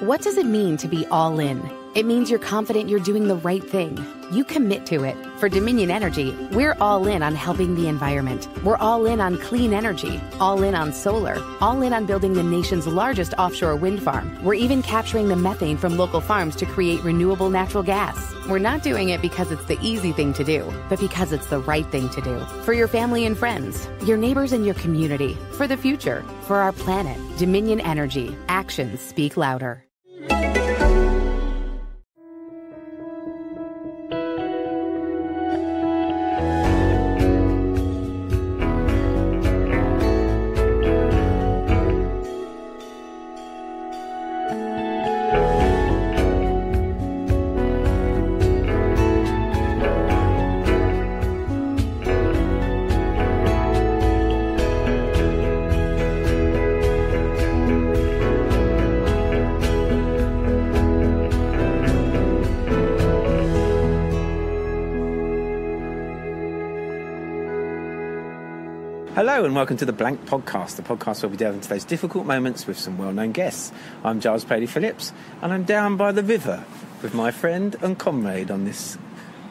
What does it mean to be all in? It means you're confident you're doing the right thing. You commit to it. For Dominion Energy, we're all in on helping the environment. We're all in on clean energy, all in on solar, all in on building the nation's largest offshore wind farm. We're even capturing the methane from local farms to create renewable natural gas. We're not doing it because it's the easy thing to do, but because it's the right thing to do. For your family and friends, your neighbors and your community, for the future, for our planet. Dominion Energy. Actions speak louder. Thank you. Hello and welcome to the Blank Podcast, the podcast where we delve into those difficult moments with some well-known guests. I'm Giles Paley Phillips, and I'm down by the river with my friend and comrade on this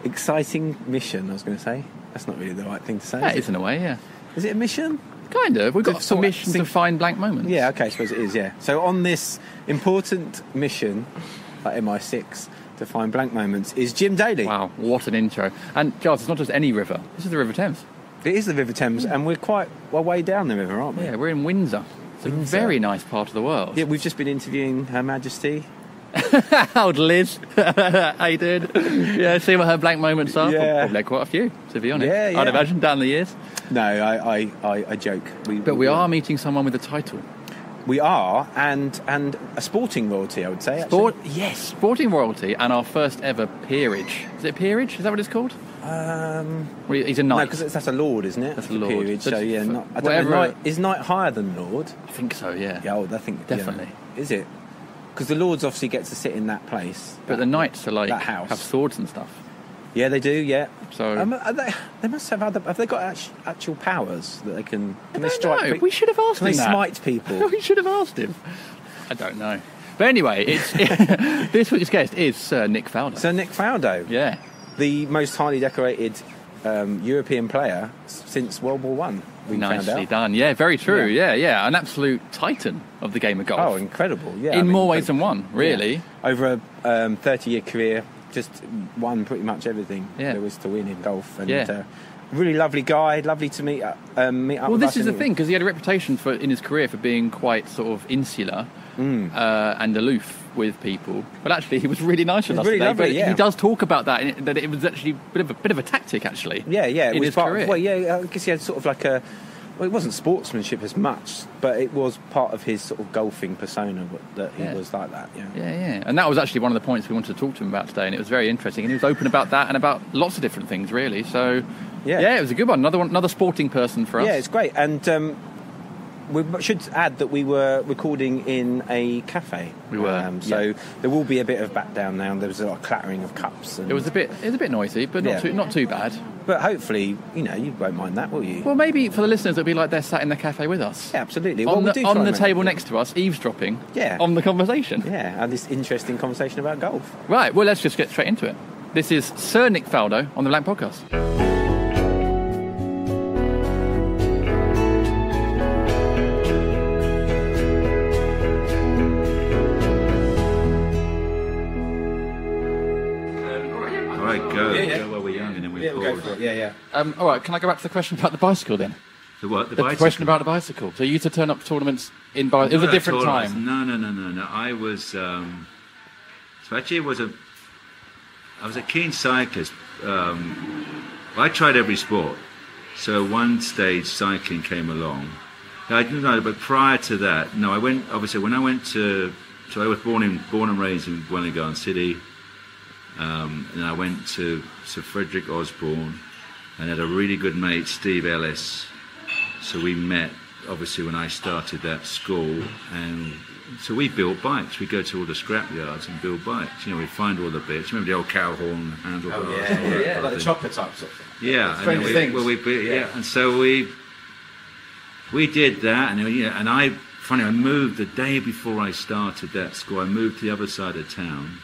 exciting mission. I was going to say that's not really the right thing to say. That is, is in a way, yeah. Is it a mission? Kind of. We've got sort- permission to find blank moments. Yeah, okay, I suppose it is. Yeah. So on this important mission, like MI6, to find blank moments, is Jim Daly. Wow, what an intro. And Giles, it's not just any river. This is the River Thames. It is the River Thames, and we're quite well way down the river, aren't we? Yeah, we're in Windsor. It's a very nice part of the world. Yeah, we've just been interviewing Her Majesty. Old Liz. How you doing? Yeah, see what her blank moments are. Yeah. Probably quite a few, to be honest. Yeah, yeah. I'd imagine down the years. No, I, I, I, I joke. We, But we are meeting someone with a title. We are, and and a sporting royalty, I would say. actually. Sport, yes, sporting royalty, and our first ever peerage. Is it peerage? Is that what it's called? Um, Well, he's a knight. no, because that's a lord, isn't it? That's a lord. Peerage, so yeah, not, I don't whatever- know. Knight, is knight higher than lord? I think so. Yeah. Yeah, oh, I think yeah. Definitely. Is it? Because the lords obviously get to sit in that place. But the knights are like that house. have swords and stuff. Yeah, they do. Yeah. So Um, they, they must have other. Have they got act- actual powers that they can? Can they don't strike? know. We should have asked Can they him that. smite people? we should have asked him. I don't know. But anyway, it's this week's guest is Sir Nick Faldo. so Nick Faldo, yeah, the most highly decorated um, European player since World War One. We nicely done. Yeah, very true. Yeah. Yeah. yeah, an absolute titan of the game of golf. Oh, incredible! Yeah, in I mean, more ways than one, really. Yeah. Over a um, 30 year career, just won pretty much everything Yeah. there was to win in golf. And Yeah. uh, really lovely guy, lovely to meet, uh, um, meet up Well, this is the thing because he had a reputation for in his career for being quite sort of insular Mm. uh, and aloof with people. But actually, he was really nice with us really today. lovely, but yeah. he does talk about that that it was actually a bit of a bit of a tactic, actually. Yeah, yeah, it in was his part career. Well, yeah, I guess he had sort of like a. Well, it wasn't sportsmanship as much, but it was part of his sort of golfing persona that he Yeah. was like that. Yeah. Yeah, yeah. And that was actually one of the points we wanted to talk to him about today, and it was very interesting. And he was open about that and about lots of different things, really. So, Yeah. yeah, it was a good one. Another one, another sporting person for us. Yeah, it's great. And um, we should add that we were recording in a cafe. We were, Um, so yeah. there will be a bit of back down now. There was a lot of clattering of cups. And, It was a bit, it was a bit noisy, but not Yeah. too, not too bad. But hopefully, you know, you won't mind that, will you? Well, maybe for the listeners, it'll be like they're sat in the cafe with us. yeah, absolutely. On well, the, try on the table next to us, eavesdropping Yeah. on the conversation. Yeah, and this interesting conversation about golf. Right, well, let's just get straight into it. This is Sir Nick Faldo on the Blank Podcast. It. Yeah, yeah. Um, all right, can I go back to the question about the bicycle then? The what? The, The bicycle? question about the bicycle. So you used to turn up to tournaments in bicycle. It was a different tournaments. time. No, no, no, no, no. I was. Um, so actually, it was a. I was a keen cyclist. Um, I tried every sport. So one stage cycling came along. I didn't know, but prior to that, no, I went. Obviously, when I went to, so I was born in, born and raised in Welwyn City. Um, and I went to Sir Frederic Osborn, and had a really good mate, Steve Ellis. So we met, obviously, when I started that school, and so we built bikes. We go to all the scrap yards and build bikes. You know, we find all the bits. Remember the old cow horn handlebars? Oh, that kind of like the chopper type sort of thing. Yeah, and we, things. well, we, we- yeah. Yeah. and so we we did that, and you know, and I funny, I moved the day before I started that school. I moved to the other side of town.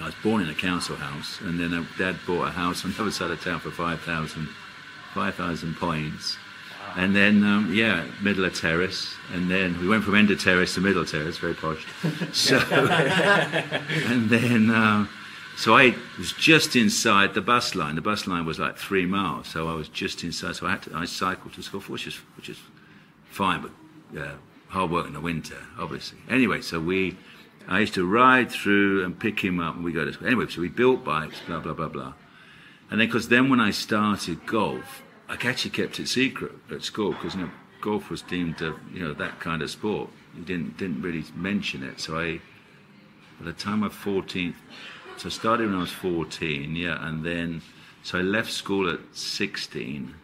I was born in a council house, and then Dad bought a house on the other side of town for 5,000 5,000 points. And then, um, yeah, middle of terrace. And then we went from end of terrace to middle of terrace, very posh. So, and then, uh, so I was just inside the bus line. The bus line was like three miles, so I was just inside. So I had to, I cycled to school, which is, which is fine, but uh, hard work in the winter, obviously. Anyway, so we, I used to ride through and pick him up, and we go to school. Anyway, so we built bikes, blah blah blah blah. And then, because then when I started golf, I actually kept it secret at school because you know golf was deemed a, you know that kind of sport. You didn't didn't really mention it. So I, by the time I was 14, so I started when I was 14, yeah, and then so I left school at 16.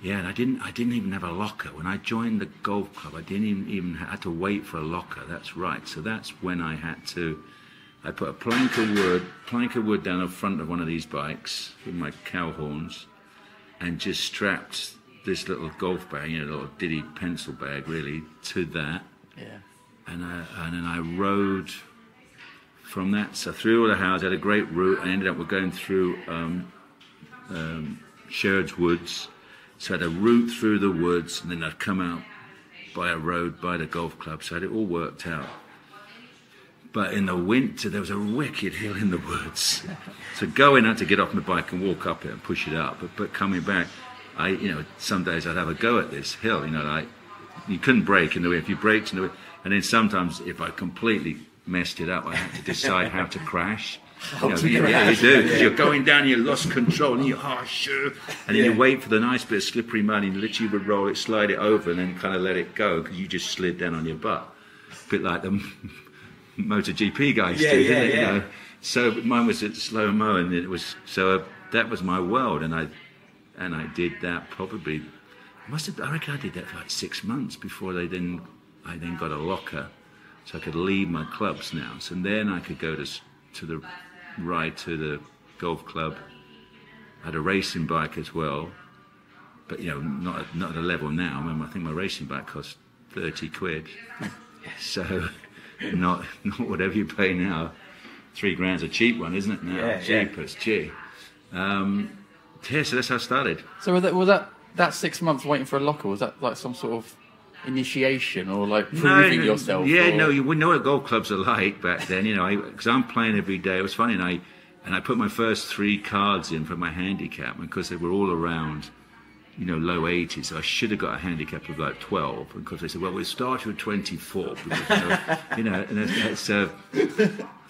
Yeah, and I didn't I didn't even have a locker when I joined the golf club. I didn't even even had to wait for a locker. That's right. So that's when I had to. I put a plank of wood, plank of wood down the front of one of these bikes with my cow horns and just strapped this little golf bag, you know, a little diddy pencil bag, really, to that. Yeah. And, uh, and then I rode from that, so through all the houses, I had a great route. I ended up with going through um, um, Sherrard's Woods. So I had a route through the woods, and then I'd come out by a road by the golf club. So I had it all worked out. But in the winter, there was a wicked hill in the woods. So going out to get off my bike and walk up it and push it up. But, but coming back, I, you know, some days I'd have a go at this hill. You know, like you couldn't brake in the way. If you braked in the way, and then sometimes if I completely messed it up, I had to decide how to crash. You know, yeah, yeah, you do. Because you're going down, you lost control, and you oh sure, and then you wait for the nice bit of slippery mud, and you literally would roll it, slide it over, and then kind of let it go because you just slid down on your butt, a bit like the MotoGP guys Yeah, do. yeah, didn't it, you know? So mine was at slow mo, and it was so uh, that was my world, and I and I did that probably. Must have, I reckon I did that for like six months before they then I then got a locker, so I could leave my clubs now. So then I could go to to the ride to the golf club. I had a racing bike as well, but you know not at- not at a level now. I, mean, I think my racing bike cost thirty quid, so not not whatever you pay now. Three grand's a cheap one, isn't it? Now Yeah, yeah. cheapest, gee. Um, yeah, so that's how I started. So was that, was that that six months waiting for a locker? Was that like some sort of initiation or like proving yourself? Yeah, or- no, you wouldn't know what golf clubs are like back then. You know, because I'm playing every day. It was funny, and I and I put my first three cards in for my handicap because they were all around, you know, low 80s. So I should have got a handicap of like 12 because they said, well, we'll start you at 24. Because, you know, you know, and it's. it's uh,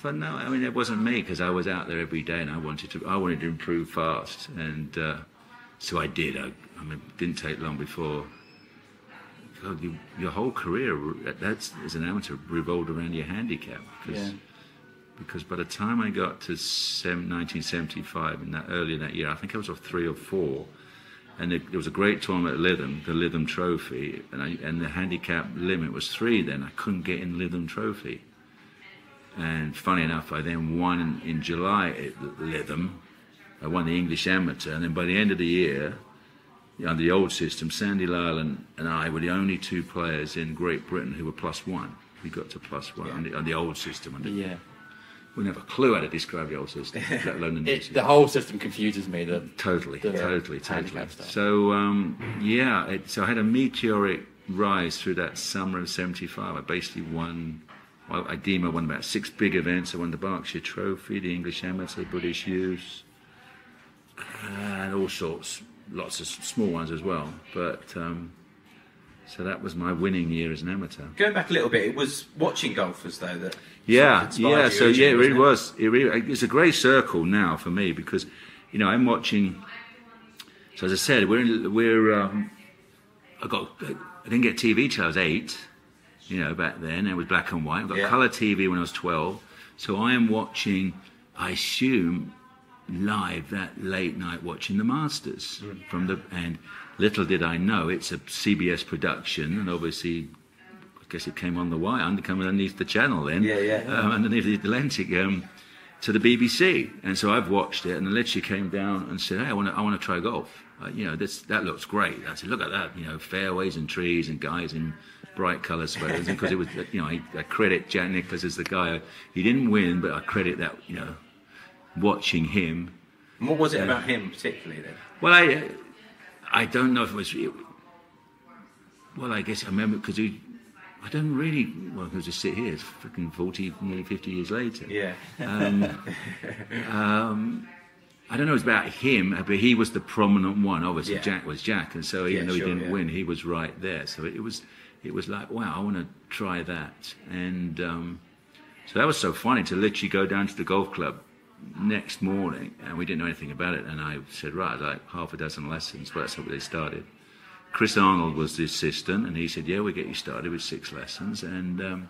but no, I mean it wasn't me because I was out there every day and I wanted to. I wanted to improve fast, and uh, so I did. I, I mean, it didn't take long before God, you, your whole career uh, that's as an amateur revolved around your handicap because Yeah. because by the time I got to sem- 1975 in that early in that year, I think I was off three or four, and there, there was a great tournament at Lytham, the Lytham Trophy, and I, and the handicap limit was three. Then I couldn't get in Lytham Trophy, and funny enough, I then won in, in July at Lytham. I won the English Amateur, and then by the end of the year, under the old system, Sandy Lyle and, and I were the only two players in Great Britain who were plus one. We got to plus one on, the, on the old system. And Yeah. we never have a clue how to describe the old system, let alone the new It, system. the whole system confuses me. The, Totally, the totally, totally. So um, yeah, it, so I had a meteoric rise through that summer of '75. I basically won. Well, I deem I won about six big events. I won the Berkshire Trophy, the English Amateur, British Youth, and all sorts, lots of small ones as well. But um, so that was my winning year as an amateur. Going back a little bit, it was watching golfers though that Yeah, sort of yeah. So yeah, it really wasn't was. It really, it's a great circle now for me because, you know, I'm watching. So as I said, we're we're. Um, I got. I didn't get TV till I was eight. You know, back then it was black and white. I got Yeah. colour TV when I was twelve. So I am watching. I assume live that late night watching the Masters from the and little did I know it's a CBS production and obviously I guess it came on the wire under coming underneath the channel then Yeah, yeah. um, underneath the Atlantic um, to the BBC and so I've watched it and I literally came down and said hey I want to I want to try golf. Uh, you know this that looks great. I said look at that you know fairways and trees and guys in bright colours sweaters. Because it was, you know, I, I credit Jack Nicklaus as the guy. He didn't win, but I credit that, you know, watching him. And what was it about him particularly then? Well, I, I don't know if it was. Well, I guess I remember because he. I don't really. Well, I just sit here. It's freaking forty, nearly fifty years later. Yeah. Um, um, I don't know. It's about him, but he was the prominent one. Obviously, Yeah. Jack was Jack, and so even Yeah, though he didn't yeah. win, he was right there. So it, was, it was like, wow, I want to try that. And um, so that was so funny to literally go down to the golf club next morning, and we didn't know anything about it. And I said, right, like half a dozen lessons. Well, that's how they started. Chris Arnold was the assistant, and he said, yeah, we'll get you started with six lessons. And um,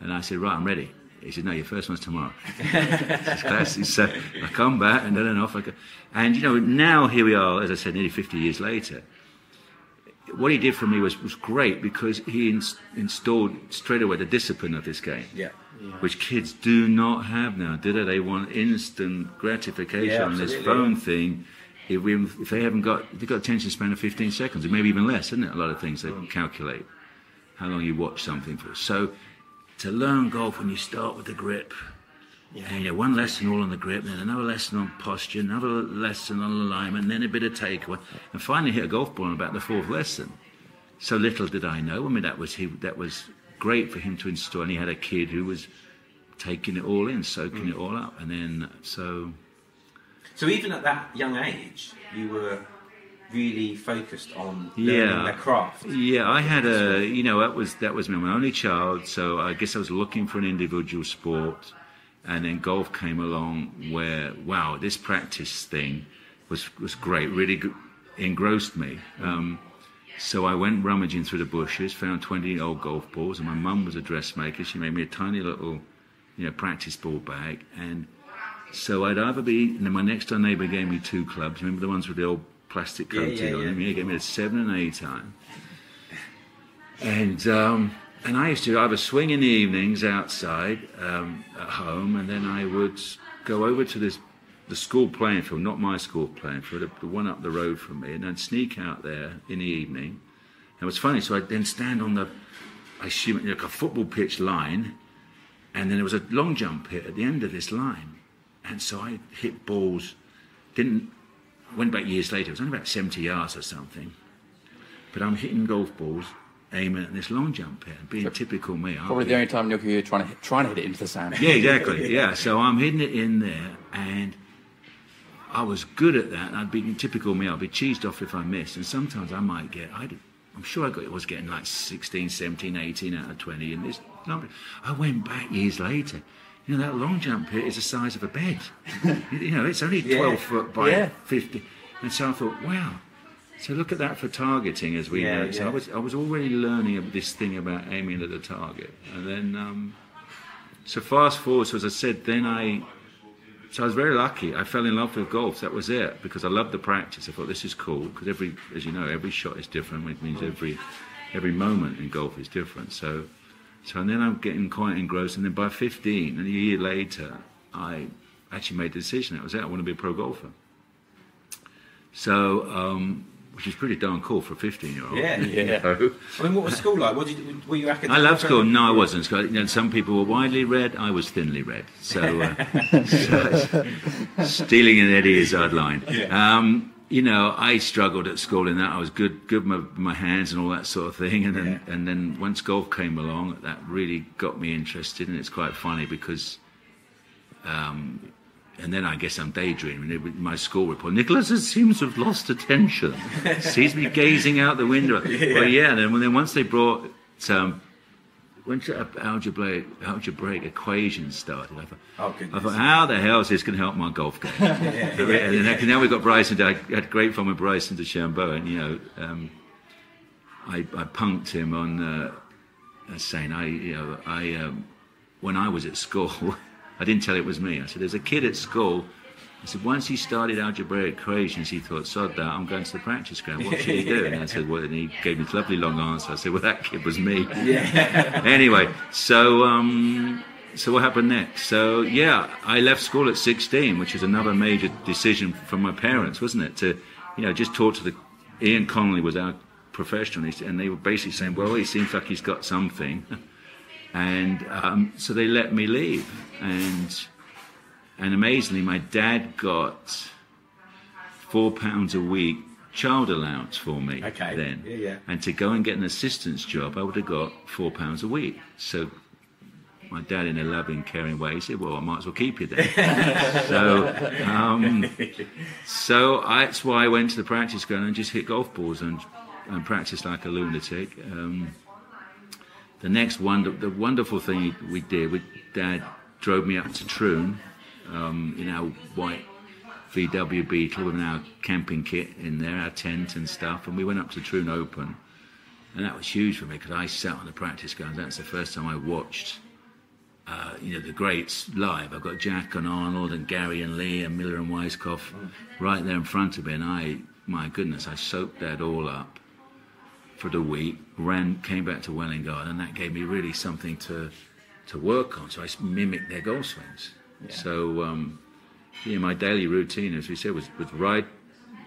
and I said, right, I'm ready. He said, no, your first one's tomorrow. Classic. So I come back and then and off I go. And, you know, now here we are, as I said, nearly 50 years later. What he did for me was, was great because he ins- installed straight away the discipline of this game. Yeah. Which kids do not have now, do they? They want instant gratification Yeah, on this phone thing. If, we, if they haven't got, they've got attention span of 15 seconds, or maybe even less, isn't it? A lot of things they Mm. calculate how long you watch something for. So to learn golf when you start with the grip, and you know, one lesson all on the grip, then another lesson on posture, another lesson on alignment, then a bit of takeaway, and finally hit a golf ball on about the fourth lesson. So little did I know. I mean, that was he, that was great for him to install, and he had a kid who was taking it all in, soaking Mm. it all up, and then so So even at that young age, you were really focused on learning yeah, the craft. Yeah, I had a, you know, that was that was me, my only child, so I guess I was looking for an individual sport, and then golf came along where, wow, this practice thing was was great, really engrossed me. Um, so I went rummaging through the bushes, found 20 old golf balls, and my mum was a dressmaker. She made me a tiny little, you know, practice ball bag, and so I'd either be, and then my next door neighbour gave me two clubs. Remember the ones with the old plastic coating yeah, on yeah. them? He gave me a seven and eight iron. And um, and I used to either swing in the evenings outside um, at home, and then I would go over to this the school playing field, not my school playing field, the, the one up the road from me, and I'd sneak out there in the evening. And it was funny, so I'd then stand on the, I assume like a football pitch line, and then there was a long jump hit at the end of this line, and so I hit balls, didn't went back years later. It was only about 70 yards or something, but I'm hitting golf balls, aiming at this long jump hit, and being typical me. Probably the only time you're trying to hit, trying to hit it into the sand. yeah, exactly. Yeah, so I'm hitting it in there, and I was good at that. I'd be typical me. I'd be cheesed off if I missed, and sometimes I might get. I'd, I'm sure I got, I was getting like 16, 17, 18 out of 20, and this number. I went back years later. You know that long jump hit is the size of a bed. you know, it's only 12 Yeah. foot by Yeah. 50, and so I thought, wow. So look at that for targeting, as we Yeah, know. So. I was I was already learning of this thing about aiming at the target, and then. Um, so fast forward, so as I said, then I, so I was very lucky. I fell in love with golf. That was it because I loved the practice. I thought this is cool because every, as you know, every shot is different. Which means every, every moment in golf is different. So, so and then I'm getting quite engrossed. And then by 15, and a year later, I actually made the decision. That was it. I want to be a pro golfer. So, um, which is pretty darn cool for a 15 year old. Yeah. Yeah. I mean, what was school like? What did you, were you academic? I love school. No, I wasn't. School. You know, some people were widely read. I was thinly read. So, uh, so stealing an Eddie Izzard line. Um, you know, I struggled at school in that. I was good, good with my, my hands and all that sort of thing. And then, and then once golf came along, that really got me interested. And it's quite funny because, um, and then I guess I'm daydreaming. My school report, Nicholas seems to have lost attention. Sees me gazing out the window. Well, yeah. And then, then once they brought um, when algebraic, algebraic equations started, I thought, Oh. I thought, how the hell is this going to help my golf game? and then now we've got Bryson. I had great fun with Bryson DeChambeau, and you know, um, I, I punked him on uh, saying, I, you know, I, um, when I was at school, I didn't tell it was me. I said, there's a kid at school. I said, once he started algebraic equations, he thought, sod that, I'm going to the practice ground. What should he do? And I said, well, and he gave me this lovely long answer. I said, well, that kid was me. anyway, so um, so what happened next? So yeah, I left school at 16, which was another major decision from my parents, wasn't it? To you know just talk to the Ian Connelly was our professional, and they were basically saying, "Well, he seems like he's got something," and um, so they let me leave. And and amazingly, my dad got four pounds a week child allowance for me Okay. then. Yeah, yeah. And to go and get an assistant's job, I would have got four pounds a week. So my dad, in a loving, caring way, said, "Well, I might as well keep you there." so, um, so I, that's why I went to the practice ground and just hit golf balls and, and practiced like a lunatic. Um, the next wonder, the wonderful thing we did, we, Dad drove me up to Troon um, in our white VW Beetle with our camping kit in there, our tent and stuff, and we went up to Troon Open, and that was huge for me because I sat on the practice ground. That's the first time I watched, uh, you know, the greats live. I've got Jack and Arnold and Gary and Lee and Miller and Weiskopf right there in front of me, and I, my goodness, I soaked that all up for the week. Ran, came back to Welwyn Garden, and that gave me really something to to work on. So I mimicked their golf swings. So. Um, yeah, my daily routine, as we said, was, was ride,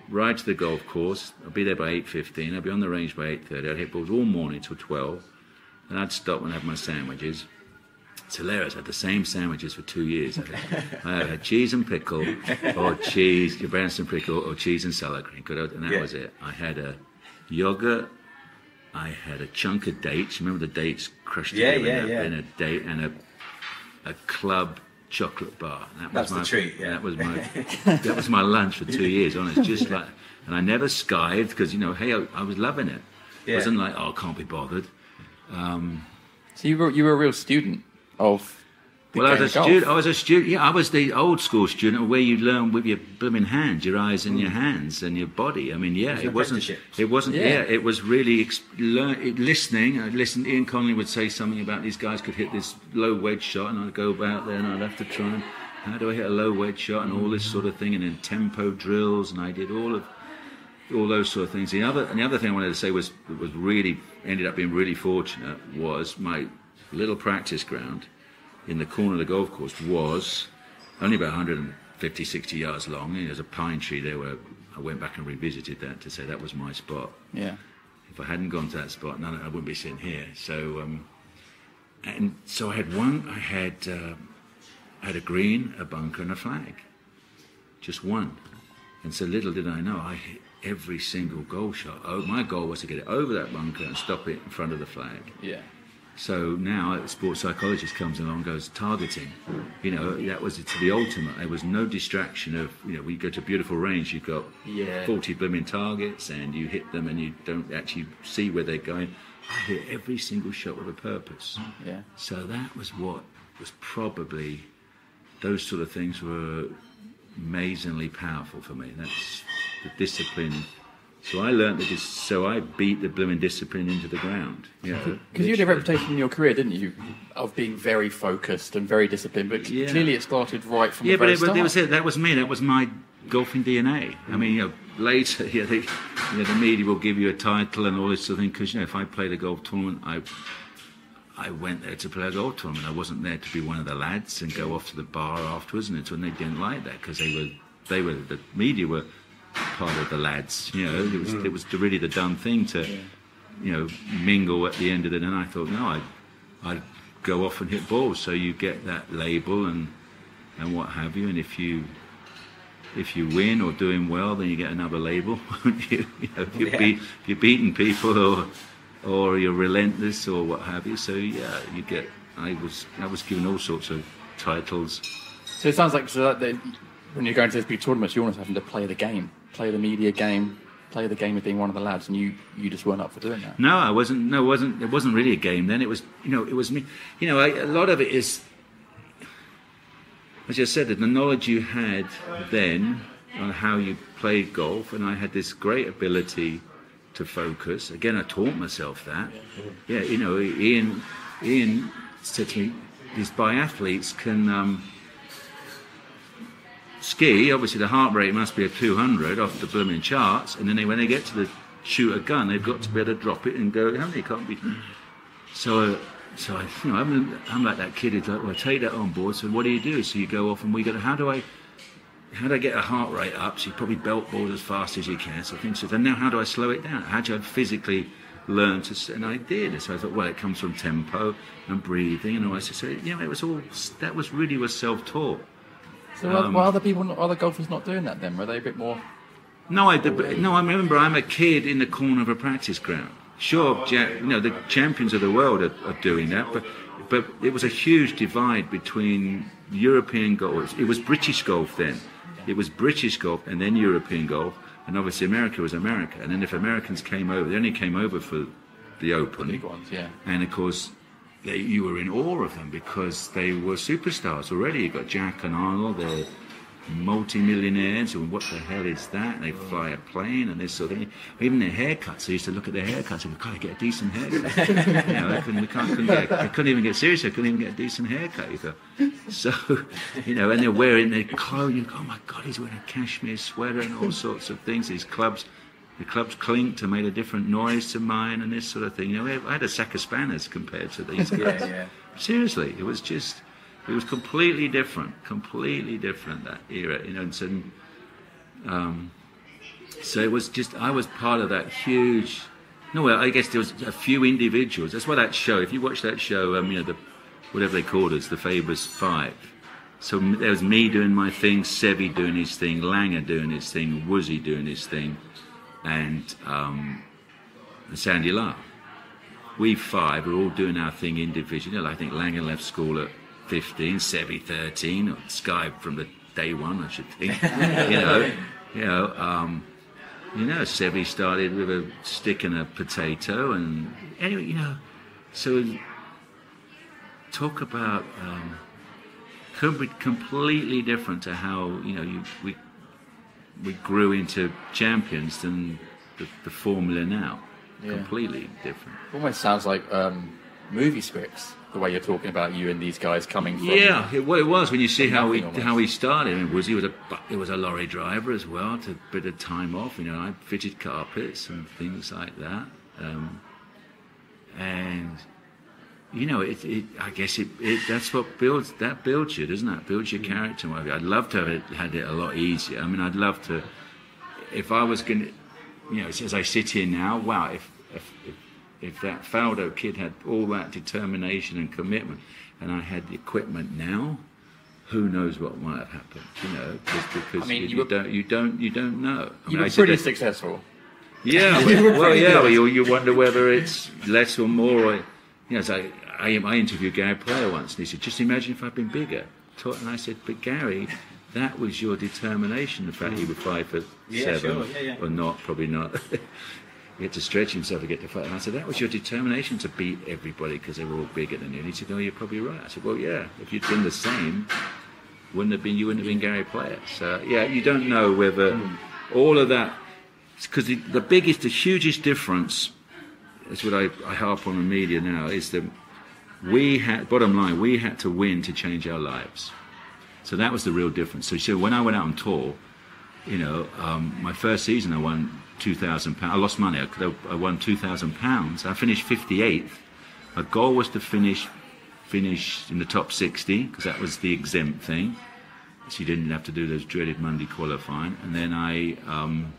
ride to the golf course. I'd be there by eight fifteen. I'd be on the range by eight thirty. I'd hit balls all morning till twelve, and I'd stop and have my sandwiches. It's hilarious. I had the same sandwiches for two years. I had, I had cheese and pickle, or cheese, your Branston pickle, or cheese and salad cream, and that Yeah. was it. I had a yogurt. I had a chunk of dates. Remember the dates crushed Yeah, together in, a, yeah. in a date and a a club chocolate bar. That That's was the my, treat, yeah. That was my that was my lunch for two years. Honest, just like, and I never skived because you know, hey, I, I was loving it. Yeah. It wasn't like, oh, I can't be bothered. Um, so you were you were a real student of. Well, I was a student. I was a student. Yeah, I was the old school student where you learn with your blooming hands, your eyes, and your hands, and your body. I mean, yeah, it wasn't. It wasn't. Yeah. Yeah, it was really ex- learn, it, listening. I listened. Ian Connelly would say something about these guys could hit this low wedge shot, and I'd go out there and I'd have to try and how do I hit a low wedge shot and all this sort of thing, and then tempo drills, and I did all of all those sort of things. The other, and the other thing I wanted to say was was really ended up being really fortunate was my little practice ground in the corner of the golf course was only about 150, 60 yards long. And there's a pine tree there where I went back and revisited that to say that was my spot. Yeah. If I hadn't gone to that spot, none, I wouldn't be sitting here. So, um, and so I had one. I had uh, I had a green, a bunker, and a flag. Just one. And so little did I know, I hit every single goal shot. Oh, my goal was to get it over that bunker and stop it in front of the flag. Yeah. So now a sports psychologist comes along and goes targeting. You know, that was to the ultimate. There was no distraction of, you know, we go to a beautiful range, you've got Yeah. 40 blooming targets and you hit them and you don't actually see where they're going. I hit every single shot with a purpose. Yeah. So that was what was probably, those sort of things were amazingly powerful for me. That's the discipline. So I learned that so I beat the blooming discipline into the ground. You know, Because you had a reputation in your career, didn't you, of being very focused and very disciplined. But Yeah. clearly, it started right from Yeah, the but very it, but start. it was it. That was me. That was my golfing DNA. I mean, you know, later, you know, they, you know, the media will give you a title and all this sort of thing because you know, if I played a golf tournament, I. I went there to play a golf tournament. I wasn't there to be one of the lads and go off to the bar afterwards. And it's when they didn't like that because they were, they were the media were part of the lads. You know, it was it mm. was really the done thing to, you know, mingle at the end of it. And I thought, no, I, I'd go off and hit balls. So you get that label and and what have you. And if you if you win or doing well, then you get another label. won't you? you know, if, you Yeah. beat, if you're beating people or or you're relentless or what have you. So yeah, you get. I was I was given all sorts of titles. So it sounds like so that the, when you're going to these big tournaments, you're almost having to play the game, play the media game, play the game of being one of the lads, and you you just weren't up for doing that. No, I wasn't. No, it wasn't. It wasn't really a game then. It was, you know, it was me. You know, I, a lot of it is, as I said, the knowledge you had then on how you played golf, and I had this great ability to focus. Again, I taught myself that. Yeah, you know, Ian, Ian said to me, these biathletes can. Um, ski, obviously the heart rate must be a 200 off the blooming charts, and then they, when they get to the shoot a gun, they've got to be able to drop it and go. How many can't be? So, so I, you know, I'm, I'm like that kid who's like, well, take that on board. So what do you do? So you go off and we go, how do I, how do I get a heart rate up? So you probably belt board as fast as you can. So I think So then now, how do I slow it down? How do I physically learn to? And I did. So I thought, well, it comes from tempo and breathing and all that. So you know, it was all that was really was self-taught. So why, Um, why are other people, not, other golfers not doing that then? Were they a bit more? No, I no, I remember I'm a kid in the corner of a practice ground. Sure, you know the champions of the world are, are doing that, but but it was a huge divide between European golf. It was British golf then. It was British golf and then European golf, and obviously America was America. And then if Americans came over, they only came over for the Open. Big ones, yeah. And of course, they, you were in awe of them because they were superstars already. You've got Jack and Arnold, they're multi-millionaires. And what the hell is that? And they fly a plane and this sort of thing. Even their haircuts. I used to look at their haircuts and go, "God, I get a decent haircut." you know, I couldn't, we can't, couldn't, get, I couldn't even get serious. I couldn't even get a decent haircut. Go, so, you know, and they're wearing their clothes. You go, "Oh my God, he's wearing a cashmere sweater and all sorts of things." These clubs. The clubs clinked and made a different noise to mine and this sort of thing. You know, I had a sack of spanners compared to these guys. yeah. Seriously, it was just, it was completely different, completely different that era. You know, and so, um, so it was just, I was part of that huge. No, well, I guess there was a few individuals. That's why that show. If you watch that show, um, you know, the whatever they called us, the Fabers Five. So there was me doing my thing, Seve doing his thing, Langer doing his thing, Woosie doing his thing, and um, Sandy Lyle we five were all doing our thing individually. I think Langer left school at 15, Seve 13, or Sky from the day one, I should think. you know, you know, um, you know, Seve started with a stick and a potato, and anyway, you know, so talk about um, could be completely different to how you know you we we grew into champions than the, the formula now. Yeah. Completely different. Almost sounds like um, movie scripts. The way you're talking about you and these guys coming from. Yeah, it, well, it was when you see how we almost. how he started. I mean, was he was a it was a lorry driver as well to a bit of time off. You know, I fitted carpets and things like that, um, and you know, it, it I guess it, it that's what builds that builds you, doesn't it? Builds your mm. character. and what. I'd love to have it, had it a lot easier. I mean, I'd love to if I was going to, you know, as I sit here now, wow, if if, if if that Faldo kid had all that determination and commitment, and I had the equipment now, who knows what might have happened? You know, just because I mean, you, you you were- don't you don't you don't know. I You mean, were I pretty that- successful. yeah, well, well, yeah. Well, you, you wonder whether it's less or more. Or, you know, it's like I, I interviewed Gary Player once, and he said, "Just imagine if I'd been bigger." And I said, "But Gary, that was your determination. The fact he five foot Yeah, seven, sure, yeah, yeah. or not, probably not." He had to stretch himself to get to fight. And I said, that was your determination to beat everybody because they were all bigger than you. And he said, oh, you're probably right. I said, well, yeah, if you'd been the same, wouldn't have been you wouldn't have been Gary Player. So yeah, you don't know whether all of that because the, the biggest, the hugest difference is what I, I harp on the media now is that we had bottom line we had to win to change our lives. So that was the real difference. So, so when I went out on tour, you know, um, my first season I won two thousand pounds. I lost money. I, I won two thousand pounds. I finished fifty eighth. My goal was to finish finish in the top sixty because that was the exempt thing. So you didn't have to do those dreaded Monday qualifying. And then I, um,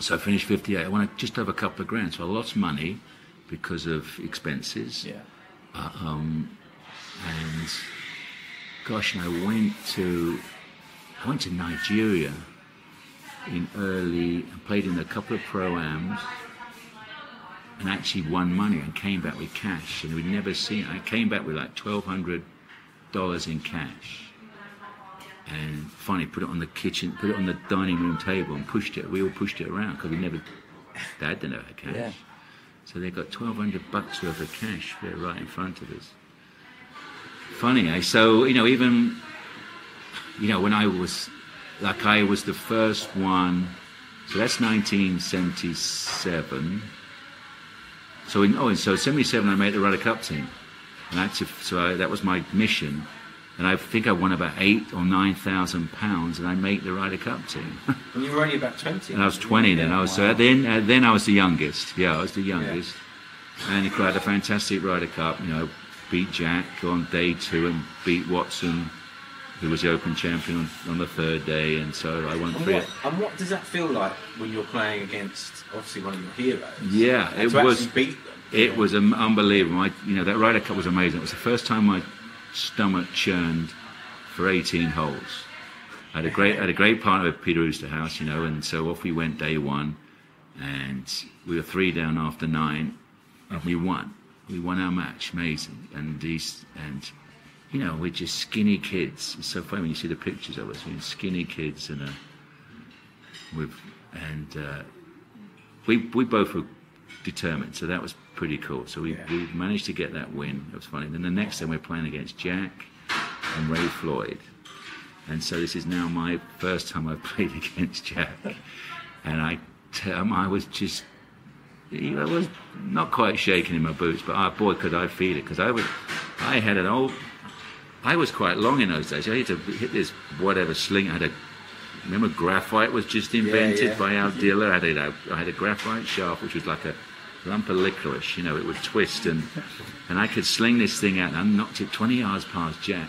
so I finished fifty eight. I won just over a couple of grand. So I lost money because of expenses. Yeah. Uh, um, and gosh, and I went to I went to Nigeria in early and played in a couple of pro ams and actually won money and came back with cash. And we'd never seen I came back with like twelve hundred dollars in cash and finally put it on the kitchen put it on the dining room table and pushed it. We all pushed it around because we never dad didn't have cash. Yeah. So they got 1200 bucks worth of cash there right in front of us. Funny eh? so you know even you know when i was like i was the first one so that's 1977 so in oh and so 77 i made the Ryder Cup team. And that's if, so I, that was my mission and i think i won about eight or nine thousand pounds and i made the Ryder Cup team And you were only about 20. and I was 20 then. I was so then uh, then I was the youngest. Yeah, I was the youngest. And he had a fantastic Ryder Cup. You know, beat Jack on day two and beat Watson who was the Open champion on, on the third day, and so I won And three. what, and what does that feel like when you're playing against obviously one of your heroes? Yeah, it was. beat them. It was um, unbelievable. I, you know, that Ryder Cup was amazing. It was the first time my stomach churned for 18 holes. I had a great, had a great partner with Peter Oosterhuis, you know, and so off we went day one, and we were three down after nine, and we won. We won our match, amazing. And these, and you know, we're just skinny kids. It's so funny when you see the pictures of us. We're skinny kids, and uh, with, and uh, we we both were determined, so that was pretty cool. So we, Yeah. we managed to get that win. It was funny. Then the next time we're playing against Jack and Ray Floyd, and so this is now my first time I've played against Jack, and I I was just. I was not quite shaking in my boots, but ah, boy, could I feel it because I was, I had an old, I was quite long in those days. I had to hit this whatever sling. I had a Remember, graphite was just invented yeah. by Aldila. I had, a, I had a graphite shaft, which was like a lump of licorice. You know, it would twist, and and I could sling this thing out. And I knocked it 20 yards past Jack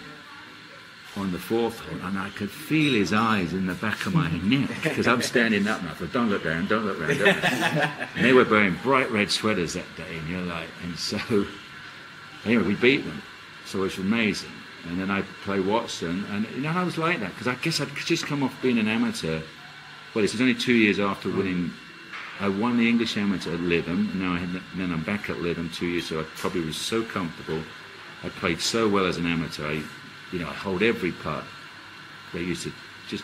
on the fourth hole, and I could feel his eyes in the back of my neck because I'm standing up now. I thought, don't look down, don't look round. Don't look round." and they were wearing bright red sweaters that day, and you're like, and so anyway, we beat them, so it was amazing. And then I play Watson, and you know, I was like that because I guess I'd just come off being an amateur. Well, this was only two years after winning. I won the English amateur at Lytham, and now I had, then I'm back at Lytham two years. So I probably was so comfortable. I played so well as an amateur. I, you know, I hold every putt. They used to just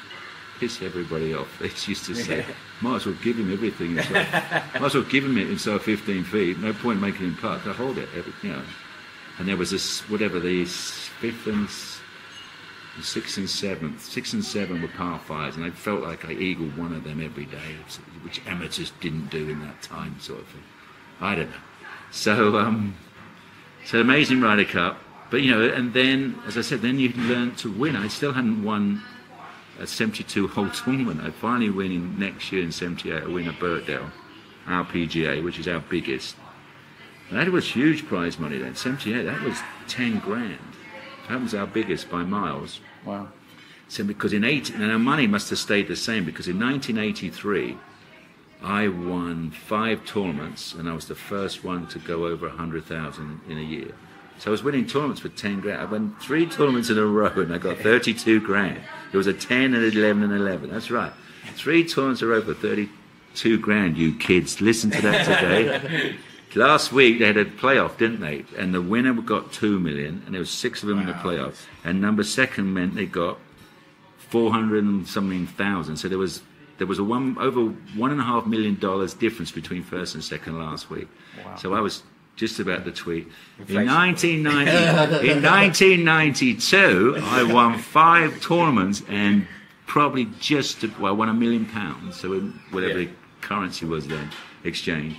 piss everybody off. They used to say, "Might as well give him everything. Inside. Might as well give him it inside 15 feet. No point making him putt. I hold it. Every, you know." And there was this whatever the fifth and s- the sixth and seventh. Six and seven were par fives, and I felt like I eagled one of them every day, which amateurs didn't do in that time, sort of thing. I don't know. So, um, so amazing Ryder Cup, but you know, and then as I said, then you learn to win. I still hadn't won a 72 hole tournament. I finally win in next year in 78. I win at Birkdale, our PGA, which is our biggest. And that was huge prize money then. 78, that was 10 grand. That was our biggest by miles. Wow. So because in 80, and our money must have stayed the same because in 1983, I won five tournaments and I was the first one to go over 100,000 in a year. So I was winning tournaments for 10 grand. I won three tournaments in a row and I got 32 grand. It was a 10 and 11 and 11. That's right. Three tournaments in a row for 32 grand, you kids. Listen to that today. Last week they had a playoff, didn't they? And the winner got two million, and there was six of them in the playoff. And number second meant they got four hundred and something thousand. So there was there was a one over one and a half million dollars difference between first and second last week. So I was just about to tweet. In 1990, in 1992, I won five tournaments and probably just well, I won a million pounds. So whatever Yeah. the currency was then, exchange.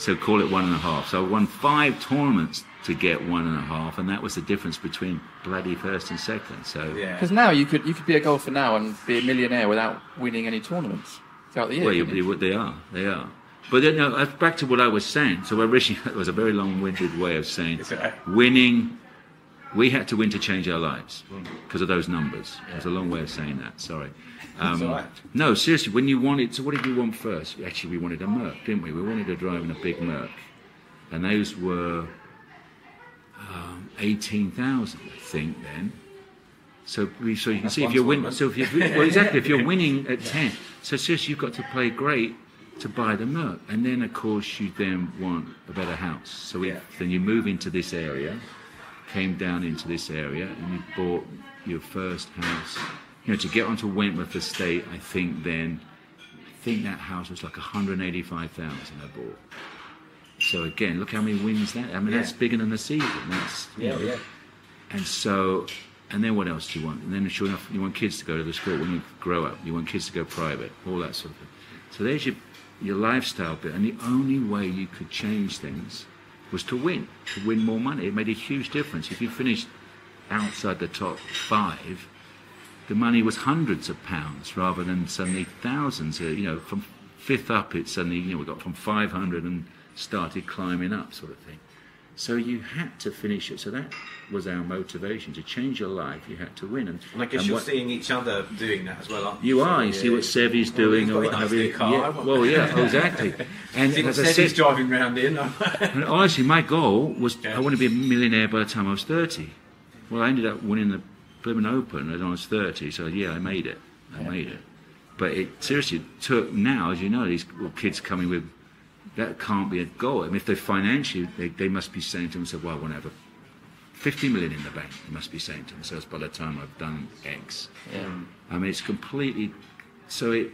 So call it one and a half. So I won five tournaments to get one and a half, and that was the difference between bloody first and second. So Yeah. Because now you could you could be a golfer now and be a millionaire without winning any tournaments throughout the year. Well, you, you? you- they are. They are. But then, you know, back to what I was saying. So originally, it was a very long-winded way of saying okay. winning. We had to win to change our lives because of those numbers. It was a long way of saying that. Sorry. Um, right. No, seriously. When you wanted, so what did you want first? Actually, we wanted a Merc, didn't we? We wanted to drive in a big Merc, and those were um, eighteen thousand, I think, then. So, we, so you can see if you're winning. So if you're well, exactly, if you're winning at ten, so seriously, you've got to play great to buy the Merc, and then of course you then want a better house. So we, Yeah. then you move into this area, came down into this area, and you bought your first house. You know, to get onto Wentworth Estate, I think then, I think that house was like 185,000 I bought. So again, look how many wins that. I mean, that's bigger than the season. That's Yeah, know, yeah. and so, and then what else do you want? And then, sure enough, you want kids to go to the school when you grow up. You want kids to go private, all that sort of thing. So there's your, your lifestyle bit. And the only way you could change things was to win, to win more money. It made a huge difference. If you finished outside the top five, the money was hundreds of pounds rather than suddenly thousands. Uh, you know, from fifth up, it suddenly, you know, we got from 500 and started climbing up, sort of thing. So you had to finish it. So that was our motivation to change your life. You had to win. And, And I guess and you're what- seeing each other doing that as well, aren't you you? are. You So, see what Seve's doing or what have you. car, Yeah, well, yeah, exactly. And as I said, driving round in. and honestly, my goal was Yeah. I want to be a millionaire by the time I was 30. Well, I ended up winning the Plymouth Open when I was 30, so yeah, I made it. I made it. But it seriously took now, as you know, these kids coming with that can't be a goal. I mean, if they're financially, they, they must be saying to themselves, well, I want to have a 50 million in the bank. They must be saying to themselves by the time I've done X. Yeah. I mean, it's completely. So it.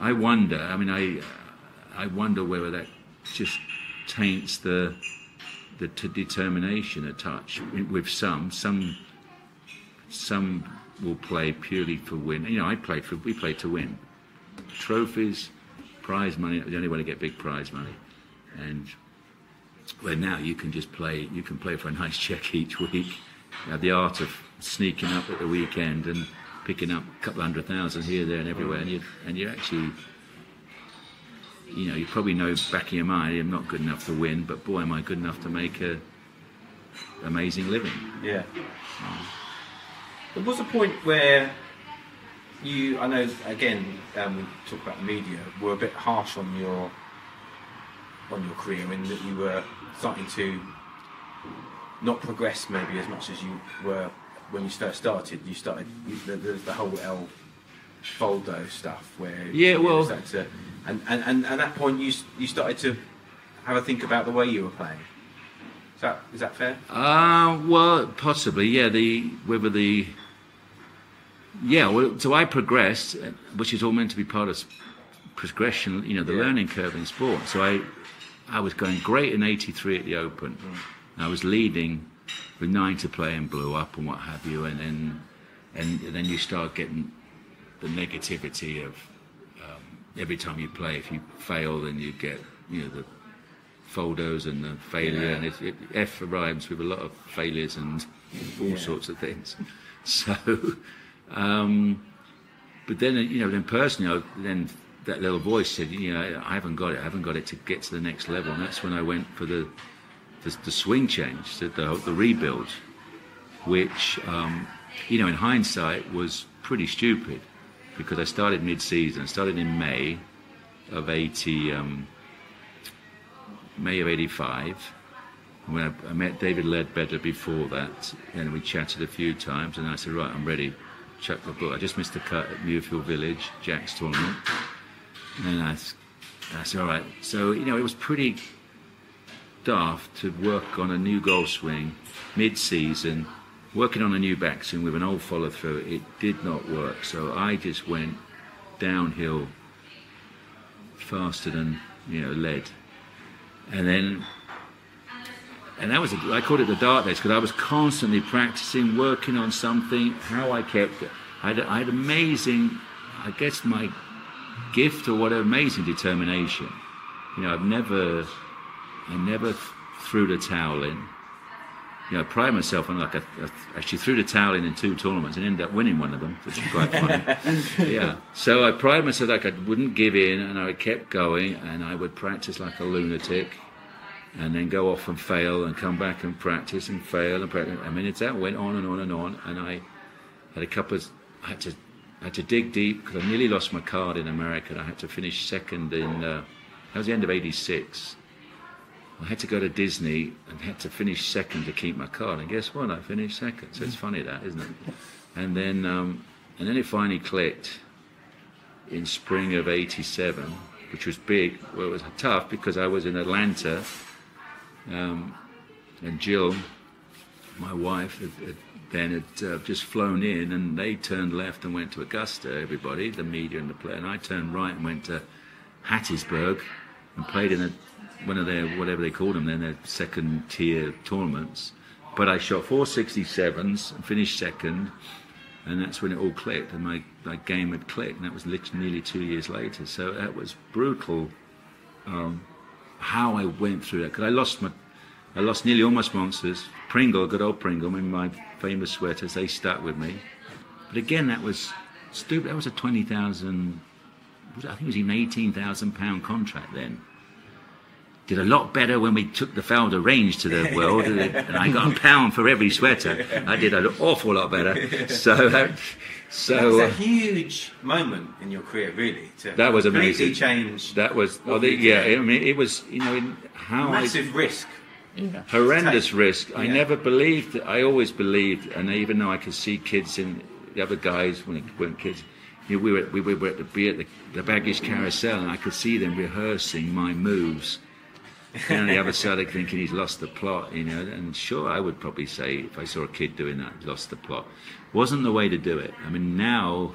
I wonder. I mean, I. I wonder whether that just taints the the determination a touch with some. Some. Some will play purely for win. You know, I play for. We play to win. Trophies, prize money. That was The only way to get big prize money, and where now you can just play. You can play for a nice check each week. You have the art of sneaking up at the weekend and picking up a couple hundred thousand here, there, and everywhere, and you and you actually. You know, you probably know back in your mind, I'm not good enough to win, but boy, am I good enough to make a amazing living. Yeah. There was a point where you, I know, again, um, we talk about the media, were a bit harsh on your on your career in that you were starting to not progress maybe as much as you were when you first started. You started you, the, the, the whole El Foldo stuff where Yeah, well- to, and, and, and at that point you you started to have a think about the way you were playing. Is that is that fair? Uh, well, possibly, yeah. The whether the yeah, well, so I progressed, which is all meant to be part of progression, you know, the Yeah. learning curve in sport. So I, I was going great in '83 at the Open. I was leading with nine to play and blew up and what have you, and then and then you start getting the negativity of um, every time you play. If you fail, then you get you know the photos and the failure, Yeah. and it, it, F rhymes with a lot of failures and all Yeah. sorts of things. So, um, but then you know, then personally, I, then that little voice said, you know, I haven't got it, I haven't got it to get to the next level, and that's when I went for the the, the swing change, the, the, the rebuild, which um, you know, in hindsight, was pretty stupid because I started mid-season. I started in May of eighty. Um, May of '85. When I, I met David Leadbetter before that, and we chatted a few times, and I said, "Right, I'm ready. Chuck the book." I just missed a cut at Muirfield Village, Jack's tournament, and I, I said, "All right." So you know, it was pretty daft to work on a new golf swing mid-season, working on a new backswing with an old follow-through. It did not work, so I just went downhill faster than you know lead and then and that was a, I called it the dark days because I was constantly practicing, working on something. How I kept, I had, I had amazing, I guess my gift or whatever, amazing determination. You know, I've never, I never threw the towel in. You know, I pride myself on like I, I actually threw the towel in in two tournaments and ended up winning one of them, which is quite funny. yeah. So I pride myself like I wouldn't give in and I kept going and I would practice like a lunatic and then go off and fail and come back and practice and fail and practice. I mean, it's that went on and on and on, and I had a couple of, I had to, I had to dig deep because I nearly lost my card in America. And I had to finish second in, uh, that was the end of '86. I had to go to Disney and had to finish second to keep my card, and guess what? I finished second. So it's funny that, isn't it? And then, um, and then it finally clicked in spring of '87, which was big. Well, it was tough because I was in Atlanta um, and Jill, my wife, had, had then had uh, just flown in, and they turned left and went to Augusta. Everybody, the media and the player, and I turned right and went to Hattiesburg and played in a, one of their whatever they called them then, their second tier tournaments. But I shot 467s and finished second, and that's when it all clicked, and my, my game had clicked, and that was literally nearly two years later. So that was brutal how I went through that because I lost my, I lost nearly all my sponsors. Pringle, good old Pringle, I mean, my famous sweaters, they stuck with me. But again, that was stupid. That was a twenty thousand, I think it was even eighteen thousand pound contract then. did a lot better when we took the Faldo range to the world, and I got a pound for every sweater. I did an awful lot better. So, uh, so That was a uh, huge moment in your career, really. To that was completely amazing. change. That was, oh, the, yeah. I mean, it was, you know, in how I massive risk. Yeah. horrendous risk. I never believed. I always believed, and even though I could see kids in the other guys when they weren't kids, you know, we were we were at the be at the, the baggage carousel, and I could see them rehearsing my moves. And on the other side, they're thinking he's lost the plot, you know. And sure, I would probably say if I saw a kid doing that, lost the plot. Wasn't the way to do it. I mean, now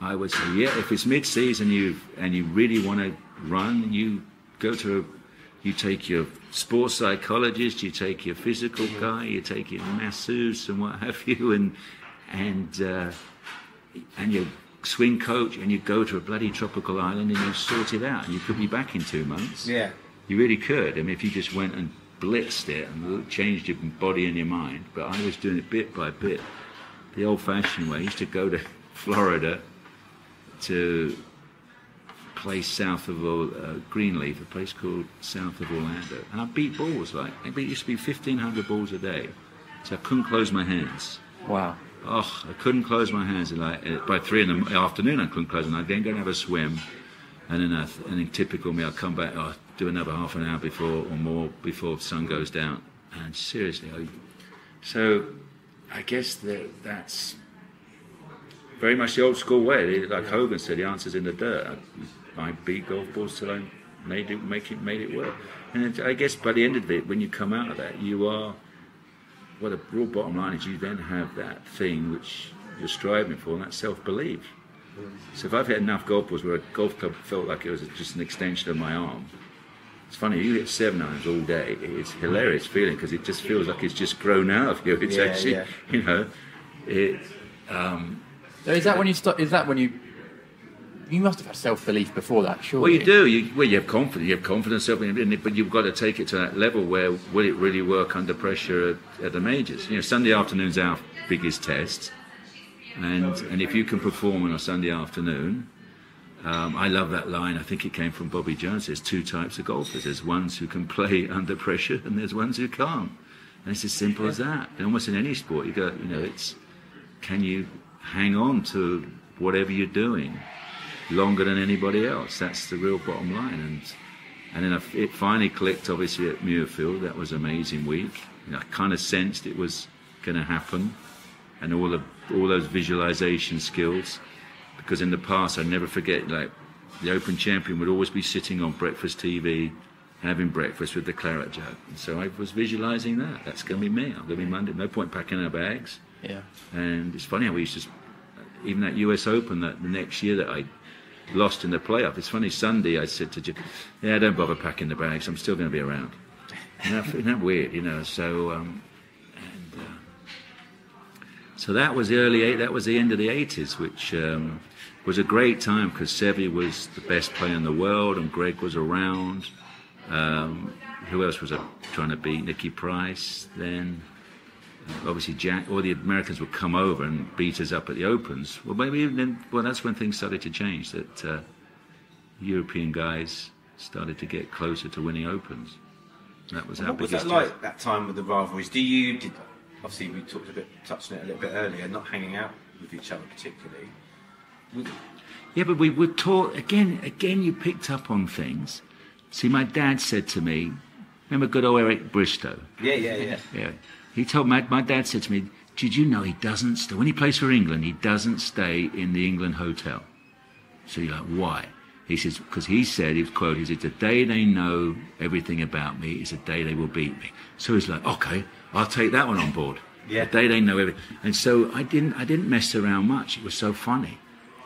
I would say, yeah, if it's mid-season, you and you really want to run, you go to a, you take your sports psychologist, you take your physical guy, you take your masseuse and what have you, and and uh, and your swing coach, and you go to a bloody tropical island and you sort it out, and you could be back in two months. Yeah. You really could. I mean, if you just went and blitzed it and changed your body and your mind. But I was doing it bit by bit, the old-fashioned way. I used to go to Florida to place south of uh, Grenelefe, a place called south of Orlando, and I beat balls like I beat, used to be 1,500 balls a day, so I couldn't close my hands. Wow. Oh, I couldn't close my hands. Like uh, by three in the afternoon, I couldn't close them. I'd then go and have a swim, and then I, and then typical me, I'd come back. Oh, do another half an hour before or more before the sun goes down. And seriously, I, so I guess that that's very much the old school way. Like Hogan said, the answer's in the dirt. I, I beat golf balls till I made it, make it, made it work. And it, I guess by the end of it, when you come out of that, you are. Well, the real bottom line is you then have that thing which you're striving for, and that's self-belief. So if I've hit enough golf balls where a golf club felt like it was just an extension of my arm, it's funny. You hit seven irons all day. It's a hilarious feeling because it just feels like it's just grown out of you. It's Yeah, actually, yeah. you know, it. Um, Is that when you start? Is that when you? You must have had self belief before that, sure. Well, you do. You, well, you have confidence. You have confidence in it, but you've got to take it to that level where will it really work under pressure at, at the majors? You know, Sunday afternoon's our biggest test, and and if you can perform on a Sunday afternoon, um, I love that line. I think it came from Bobby Jones. There's two types of golfers. There's ones who can play under pressure, and there's ones who can't. And it's as simple as that. And almost in any sport, you go, you know, it's can you hang on to whatever you're doing longer than anybody else? That's the real bottom line. And and then it finally clicked, obviously, at Muirfield. That was an amazing week. I kind of sensed it was going to happen, and all of all those visualization skills. Because in the past, I never forget, like the Open champion would always be sitting on breakfast TV, having breakfast with the claret jug. And so I was visualizing that. That's going to be me. I'm going to be Monday. No point packing our bags. Yeah. And it's funny how we used to, even that US Open that the next year that I lost in the playoff. It's funny, Sunday I said to Jim, yeah, don't bother packing the bags. I'm still going to be around. Isn't that, weird, you know? So, um, and, uh, so that was the early, eight, that was the end of the 80s, which um, was a great time because Seve was the best player in the world and Greg was around. Um, who else was I trying to beat? Nicky Price then obviously Jack, all the Americans would come over and beat us up at the Opens. Well, maybe even then, well, that's when things started to change. That uh, European guys started to get closer to winning Opens. That was our What was that like that time with the rivalries? Do you did obviously we talked a bit touched on it a little bit earlier, not hanging out with each other particularly. Yeah, but we were taught again. Again, you picked up on things. See, my dad said to me, "Remember good old Eric Bristow? Yeah, yeah, yeah. Yeah. He told my, my dad said to me, Did you know he doesn't stay, when he plays for England, he doesn't stay in the England hotel? So you're like, Why? He says, Because he said, he was quoted, he said, The day they know everything about me is the day they will beat me. So he's like, Okay, I'll take that one on board. Yeah. The day they know everything. And so I didn't, I didn't mess around much. It was so funny.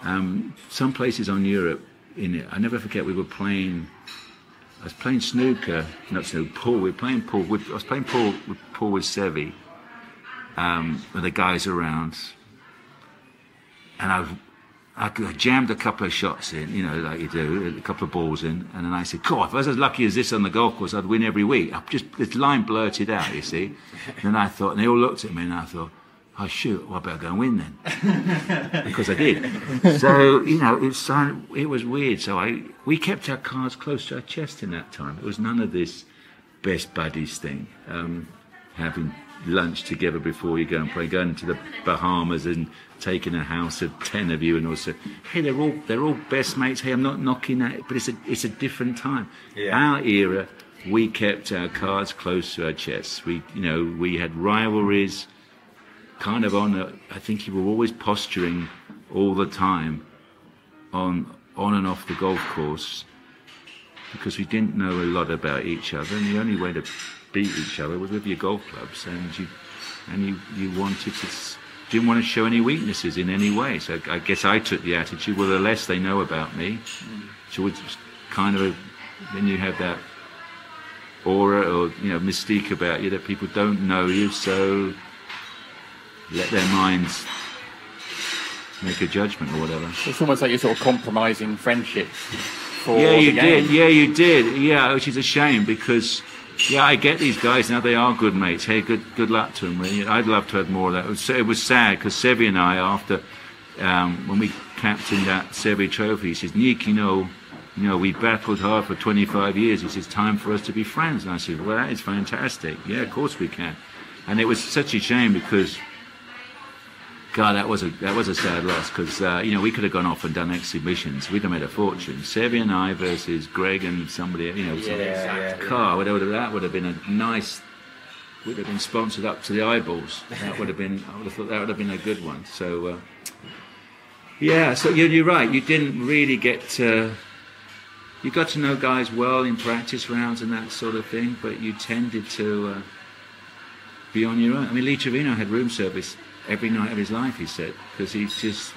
Um, some places on Europe, in it, I never forget, we were playing. I was playing snooker, not snooker, pool. We were playing pool. With, I was playing pool with pool with Seve, um, with the guys around, and I, I jammed a couple of shots in, you know, like you do, a couple of balls in, and then I said, "God, if I was as lucky as this on the golf course, I'd win every week." I just this line blurted out, you see. And then I thought, and they all looked at me, and I thought, oh shoot, well, I better go and win then, because I did. So you know, it's it was weird. So I we kept our cards close to our chest in that time. It was none of this best buddies thing, um, having lunch together before you go and play, going to the Bahamas and taking a house of ten of you, and also, hey, they're all they're all best mates. Hey, I'm not knocking that, but it's a it's a different time. Yeah. Our era, we kept our cards close to our chests. We you know we had rivalries, kind of on. A, I think you were always posturing all the time, on on and off the golf course, because we didn't know a lot about each other, and the only way to beat each other was with your golf clubs, and you and you you wanted to didn't want to show any weaknesses in any way. So I guess I took the attitude, well, the less they know about me, so it's kind of a, then you have that aura or you know mystique about you that people don't know you, so let their minds make a judgment or whatever. It's almost like you're sort of compromising friendship. For Yeah, you did. Yeah, you did. Yeah, which is a shame because, yeah, I get these guys now. They are good mates. Hey, good good luck to them. Really. I'd love to have more of that. It was, it was sad because Seve and I, after um, when we captained that Seve Trophy, he says, Nick, you know, you know, we battled hard for 25 years. He says, time for us to be friends. And I said, well, that is fantastic. Yeah, of course we can. And it was such a shame because God, that was a that was a sad loss because uh, you know we could have gone off and done exhibitions. We'd have made a fortune. Seve and I versus Greg and somebody, you know, some yeah, car. Would have, that would have been a nice. Would have been sponsored up to the eyeballs. That would have been. I would have thought that would have been a good one. So, uh, yeah. So you're, you're right. You didn't really get. To, you got to know guys well in practice rounds and that sort of thing, but you tended to uh, be on your own. I mean, Lee Trevino had room service every night of his life, he said, because he's just,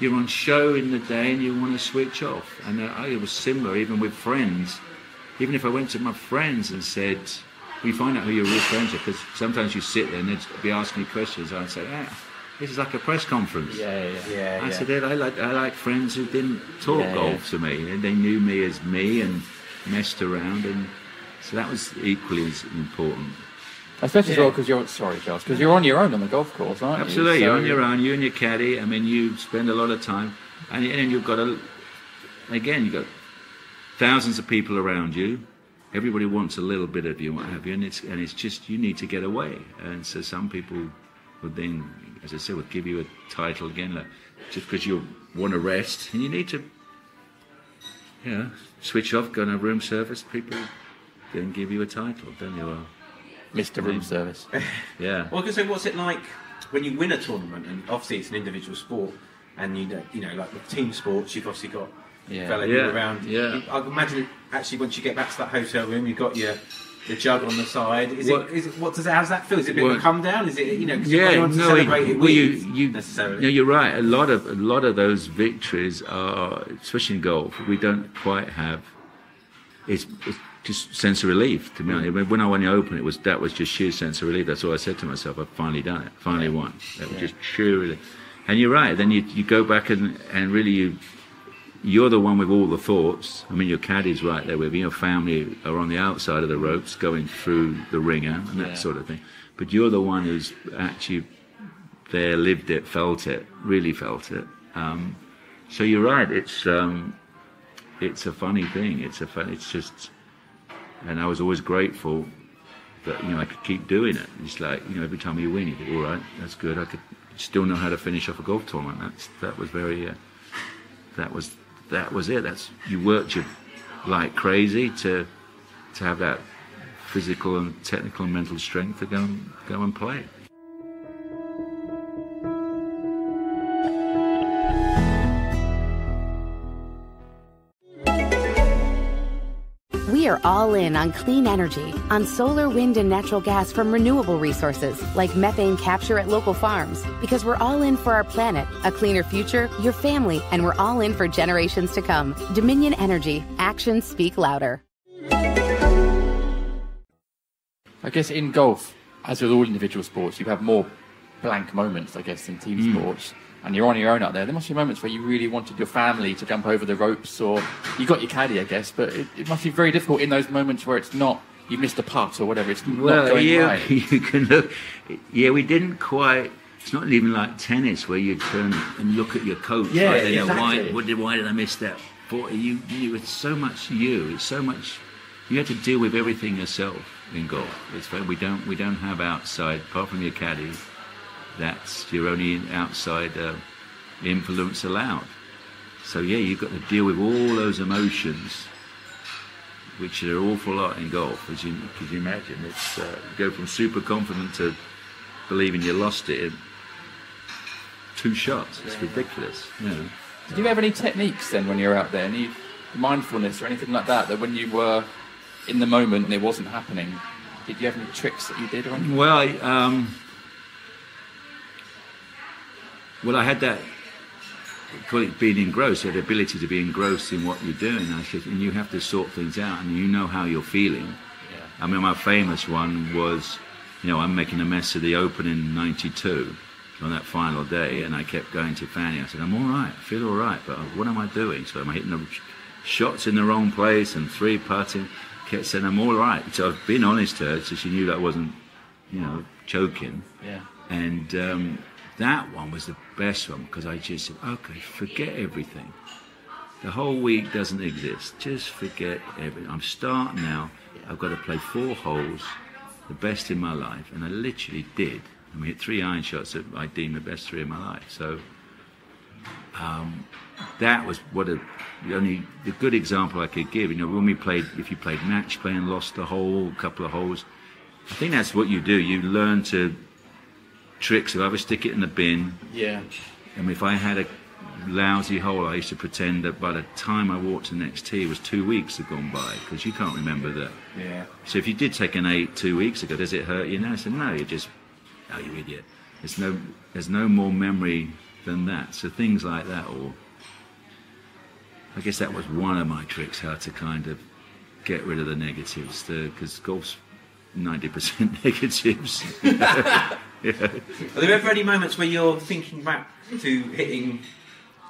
you're on show in the day and you want to switch off. And uh, it was similar even with friends. Even if I went to my friends and said, we find out who your real friends are, because sometimes you sit there and they'd be asking you questions, I'd say, ah, this is like a press conference. Yeah, yeah. Yeah, I yeah. said, I like, I like friends who didn't talk Yeah, golf to me, and they knew me as me and messed around, and so that was equally as important. Especially as well because you're sorry, Charles, because you're on your own on the golf course, aren't you? Absolutely, So- you're on your own, you and your caddy. I mean, you spend a lot of time, and and you've got a, again, you've got thousands of people around you. Everybody wants a little bit of you, what have you, and it's and it's just you need to get away. And so some people would then, as I said, would give you a title again, like, just because you want to rest, and you need to, you know, switch off, go on a room service. People then give you a title, then you are, Mr. Room mm. Service. yeah. Well, so what's it like when you win a tournament? And obviously, it's an individual sport, and you know, you know, like with team sports, you've obviously got Yeah. fella Yeah, around. yeah. I imagine actually once you get back to that hotel room, you've got your the jug on the side. Is Well- it? Is it? What does it? How's that feel? Is it a bit of a come down? Is it? You know, 'cause Yeah, you want to no, celebrate it well, you, you, necessarily. no, you're right. A lot of a lot of those victories are, especially in golf, we don't quite have. It's, it's just sense of relief to me. Mm. When I won the Open, it was that was just sheer sense of relief. That's all I said to myself. I've finally done it. Finally won. That was just sheer relief. And you're right. Then you you go back and and really you. You're the one with all the thoughts. I mean, your caddy's right there with you. Your family are on the outside of the ropes, going through the ringer and that Yeah. sort of thing. But you're the one who's actually there, lived it, felt it, really felt it. Um, so you're right. It's um, it's a funny thing. It's a fun. It's just, and I was always grateful that you know I could keep doing it. It's like you know every time you win, you think, all right, that's good. I could still know how to finish off a golf tournament. That's that was very. Uh, that was that was it. That's you worked your like crazy to to have that physical and technical and mental strength to go and go and play. All in on clean energy, on solar, wind, and natural gas from renewable resources like methane capture at local farms. Because we're all in for our planet, a cleaner future, your family, and we're all in for generations to come. Dominion Energy. Actions speak louder. I guess in golf, as with all individual sports, you have more blank moments, I guess, than team Hmm. sports. And you're on your own out there. There must be moments where you really wanted your family to jump over the ropes, or you got your caddy, I guess. But it, it must be very difficult in those moments where it's not you missed a putt or whatever. It's not going yeah, right. you can look. Yeah, we didn't quite. it's not even like tennis where you turn and look at your coach. Yeah, right? You know, exactly. why, what did, why did I miss that? For you, you, it's so much you. It's so much. You have to deal with everything yourself in golf. It's we don't we don't have outside apart from your caddy. That's your only outside uh, influence allowed. So yeah, you've got to deal with all those emotions, which are an awful lot in golf, as you could you imagine. It's uh, go from super confident to believing you lost it in two shots. It's ridiculous. You know. Did you have any techniques then when you were out there? Any mindfulness or anything like that? That when you were in the moment and it wasn't happening, did you have any tricks that you did or anything? Well, I, um, well, I had that. Call it being engrossed. You had the ability to be engrossed in what you're doing. I said, and you have to sort things out, and you know how you're feeling. Yeah. I mean, my famous one was, you know, I'm making a mess of the Open in '92 on that final day, and I kept going to Fanny. I said, I'm all right, I feel all right, but what am I doing? So am I'm hitting the shots in the wrong place and three putting. Kept saying, I'm all right. So I've been honest to her, so she knew that I wasn't, you know, joking. Yeah. And um, that one was the best one because I just said, okay, forget everything. The whole week doesn't exist. Just forget everything. I'm starting now. I've got to play four holes, the best in my life. And I literally did. I mean, hit three iron shots that I deem the best three of my life. So um, that was what a, the only the good example I could give. You know, when we played, if you played match play and lost a hole, a couple of holes, I think that's what you do. You learn to tricks. If I ever stick it in the bin, Yeah. and if I had a lousy hole, I used to pretend that by the time I walked to the next tee, it was two weeks had gone by because you can't remember that. Yeah. So if you did take an eight two weeks ago, does it hurt you now? I said, no, you just, oh, you idiot. There's no, there's no more memory than that. So things like that, or I guess that was one of my tricks, how to kind of get rid of the negatives, because golf's 90% negatives. Are there ever any moments where you're thinking back to hitting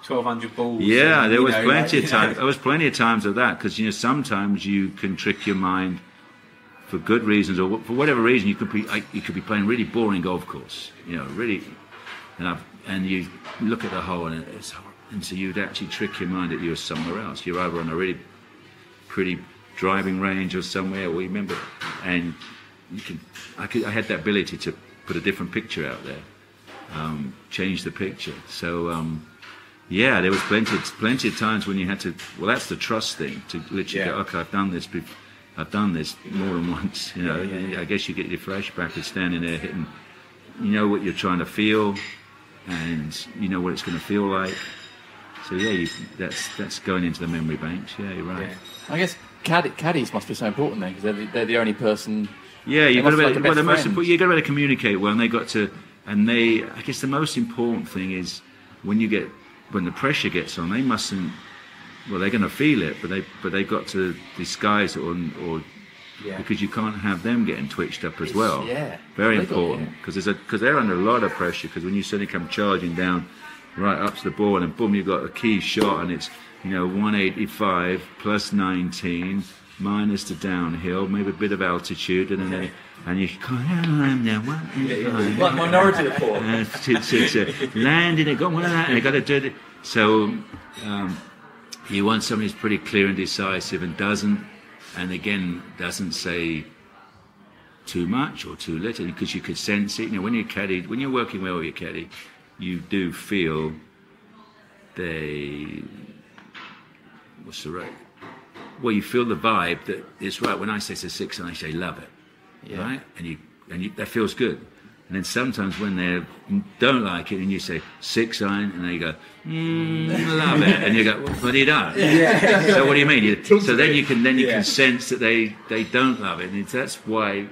1200 balls? Yeah, and, there was know, plenty like, of time. There was plenty of times of that because you know sometimes you can trick your mind for good reasons or for whatever reason. You could be like, you could be playing really boring golf course, you know, really, and I've, and you look at the hole and it's and so you'd actually trick your mind that you're somewhere else. You're either on a really pretty driving range or somewhere. We remember, and you can. I could. I had that ability to put a different picture out there, um, change the picture. So. Um, yeah, there was plenty, plenty of times when you had to. Well, that's the trust thing to literally Yeah. go. Okay, I've done this. I've done this more than once. You know, Yeah, yeah. I guess you get your flashback of standing there hitting. You know what you're trying to feel, and you know what it's going to feel like. So yeah, you, that's that's going into the memory banks. Yeah, you're right. I guess caddies must be so important then because they're the, they're the only person. Yeah, you've got to like well, the most important, you got to be able to communicate well, and they got to, and they. I guess the most important thing is when you get when the pressure gets on, they mustn't. Well, they're going to feel it, but they but they've got to disguise it or, or Yeah. because you can't have them getting twitched up as well. yeah. very important because there's a because they're under a lot of pressure because when you suddenly come charging down right up to the ball and boom you've got a key shot and it's you know 185 plus 19 minus the downhill maybe a bit of altitude and then and you go I'm now 185 Like Minority Report. uh, to, to, to landing it, got one of that, and they got to do it. So um, you want somebody who's pretty clear and decisive and doesn't, and again, doesn't say too much or too little because you could sense it. You know, when you're caddy, when you're working well with your caddy, you do feel they. What's the right? Well, you feel the vibe that it's right. When I say it's a six and I say love it, Yeah. right? And you and you, that feels good. And then sometimes when they don't like it, and you say six iron, and they go, mm, love it, and you go, well, but you don't. So what do you mean? You, so then you can then you Yeah. can sense that they they don't love it, and it's, that's why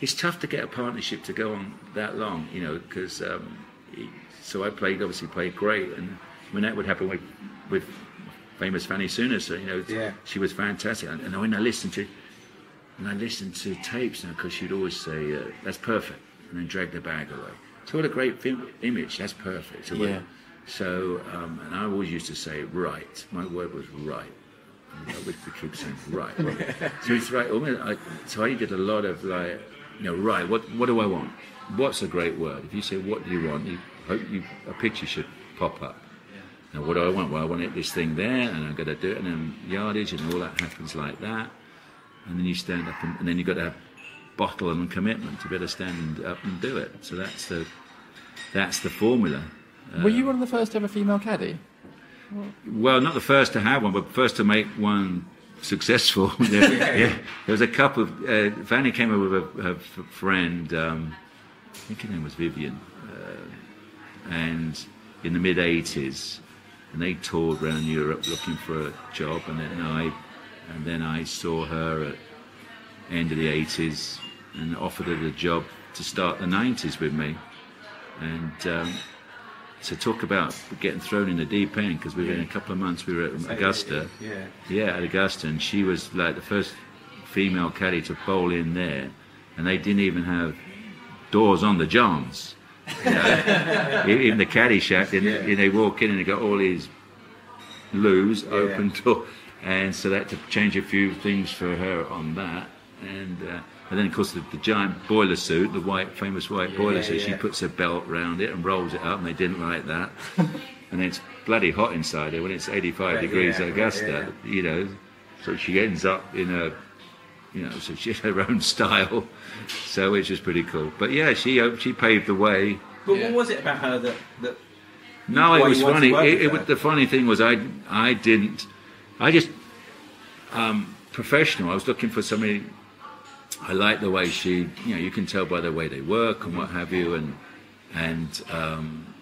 it's tough to get a partnership to go on that long, you know, because um, so I played obviously played great, and when that would happen with with famous Fanny Sunesson, you know, Yeah. she was fantastic, and, and when I listened to and I listened to tapes now because she'd always say uh, that's perfect, and then drag the bag away. So what a great film, image. That's perfect. So, Yeah. so um, and I always used to say right. My word was right. I would keep saying right. right. so it's right. almost I- So I did a lot of like you know, right, what, what do I want? What's a great word? If you say, what do you want? You hope you, a picture should pop up. Now, what do I want? Well, I want this thing there, and I've got to do it, and then yardage, and all that happens like that. And then you stand up, and, and then you've got to have bottle and commitment to be able to stand up and do it. So that's the, that's the formula. Were you one of the first ever female caddy? Well, not the first to have one, but first to make one successful. yeah, yeah. There was a couple of. Uh, Fanny came over with a, her f- friend, um, I think her name was Vivian, uh, and in the mid 80s, and they toured around Europe looking for a job, and then I, and then I saw her at end of the 80s and offered her the job to start the 90s with me, and. Um, so talk about getting thrown in the deep end because within a couple of months we were at Augusta. Yeah. Yeah, at Augusta, and she was like the first female caddy to bowl in there, and they didn't even have doors on the johns. You know? in the caddy shack, and, Yeah. they walk in and they got all these loos open door, and so they had to change a few things for her on that, and. Uh, and then, of course, the, the giant boiler suit, the white, famous white boiler suit, she puts a belt round it and rolls it up, and they didn't like that. and it's bloody hot inside there when it's 85 Yeah, degrees yeah, Augusta, you know. So she ends up in a, you know, so she has her own style. So which is pretty cool. But yeah, she uh, she paved the way. But Yeah. what was it about her that, that No, it was funny. to It, it, was- the funny thing was I I didn't. I just um, professional. I was looking for somebody. I like the way she, you know, you can tell by the way they work and what have you, and and um,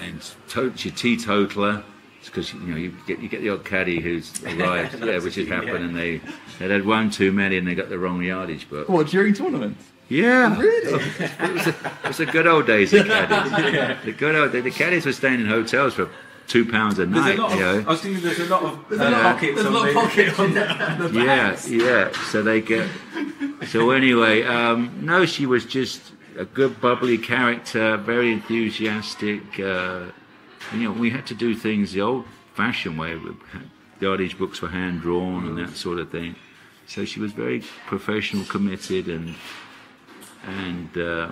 and to, she's teetotaler because you know you get you get the odd caddy who's arrived, yeah, which has happened, and they they had one too many and they got the wrong yardage book. What, during tournaments? Yeah, really. It was, a, it was the good old days of caddies. The good old the, the caddies were staying in hotels for two pounds a There's night. a lot you of, know. I was thinking there's a lot of a uh, lot of- pockets there's a lot of pockets on the, on the yeah, yeah. So they get. So anyway, um, no, she was just a good, bubbly character, very enthusiastic. Uh, you know, we had to do things the old-fashioned way. The yardage books were hand drawn and that sort of thing. So she was very professional, committed, and and uh,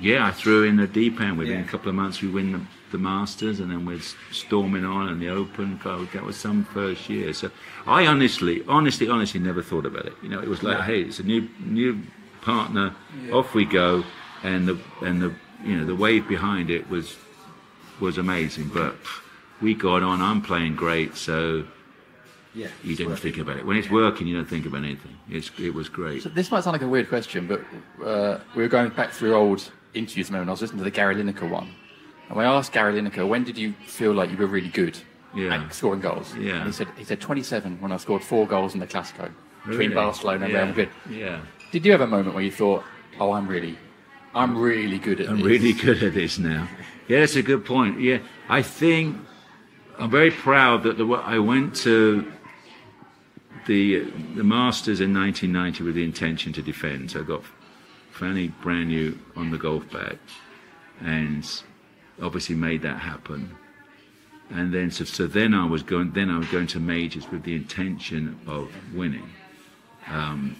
yeah, I threw in the deep end. Within Yeah. a couple of months, we win the, the Masters, and then we're storming on in the Open. God, That was some first year. So I honestly, honestly, honestly never thought about it. You know, it was like, No. hey, it's a new new partner. Off we go, and the and the you know the wave behind it was was amazing. But we got on. I'm playing great, so Yeah, you didn't worth think about it. When it's working, you don't think about anything. It's it was great. So this might sound like a weird question, but uh, we were going back through old interviews a moment. I was listening to the Gary Lineker one. And when I asked Gary Lineker, when did you feel like you were really good Yeah. at scoring goals? Yeah. And he said, he said 27 when I scored four goals in the Clasico between Really? Barcelona and yeah. Real Madrid. Yeah. Did you have a moment where you thought, oh, I'm really, I'm really good at I'm this? really good at this now. Yeah, that's a good point. Yeah, I think I'm very proud that the, I went to the the Masters in 1990 with the intention to defend. So I got Fanny brand new on the golf bag, and obviously made that happen. And then so, so then I was going then I was going to majors with the intention of winning. Um,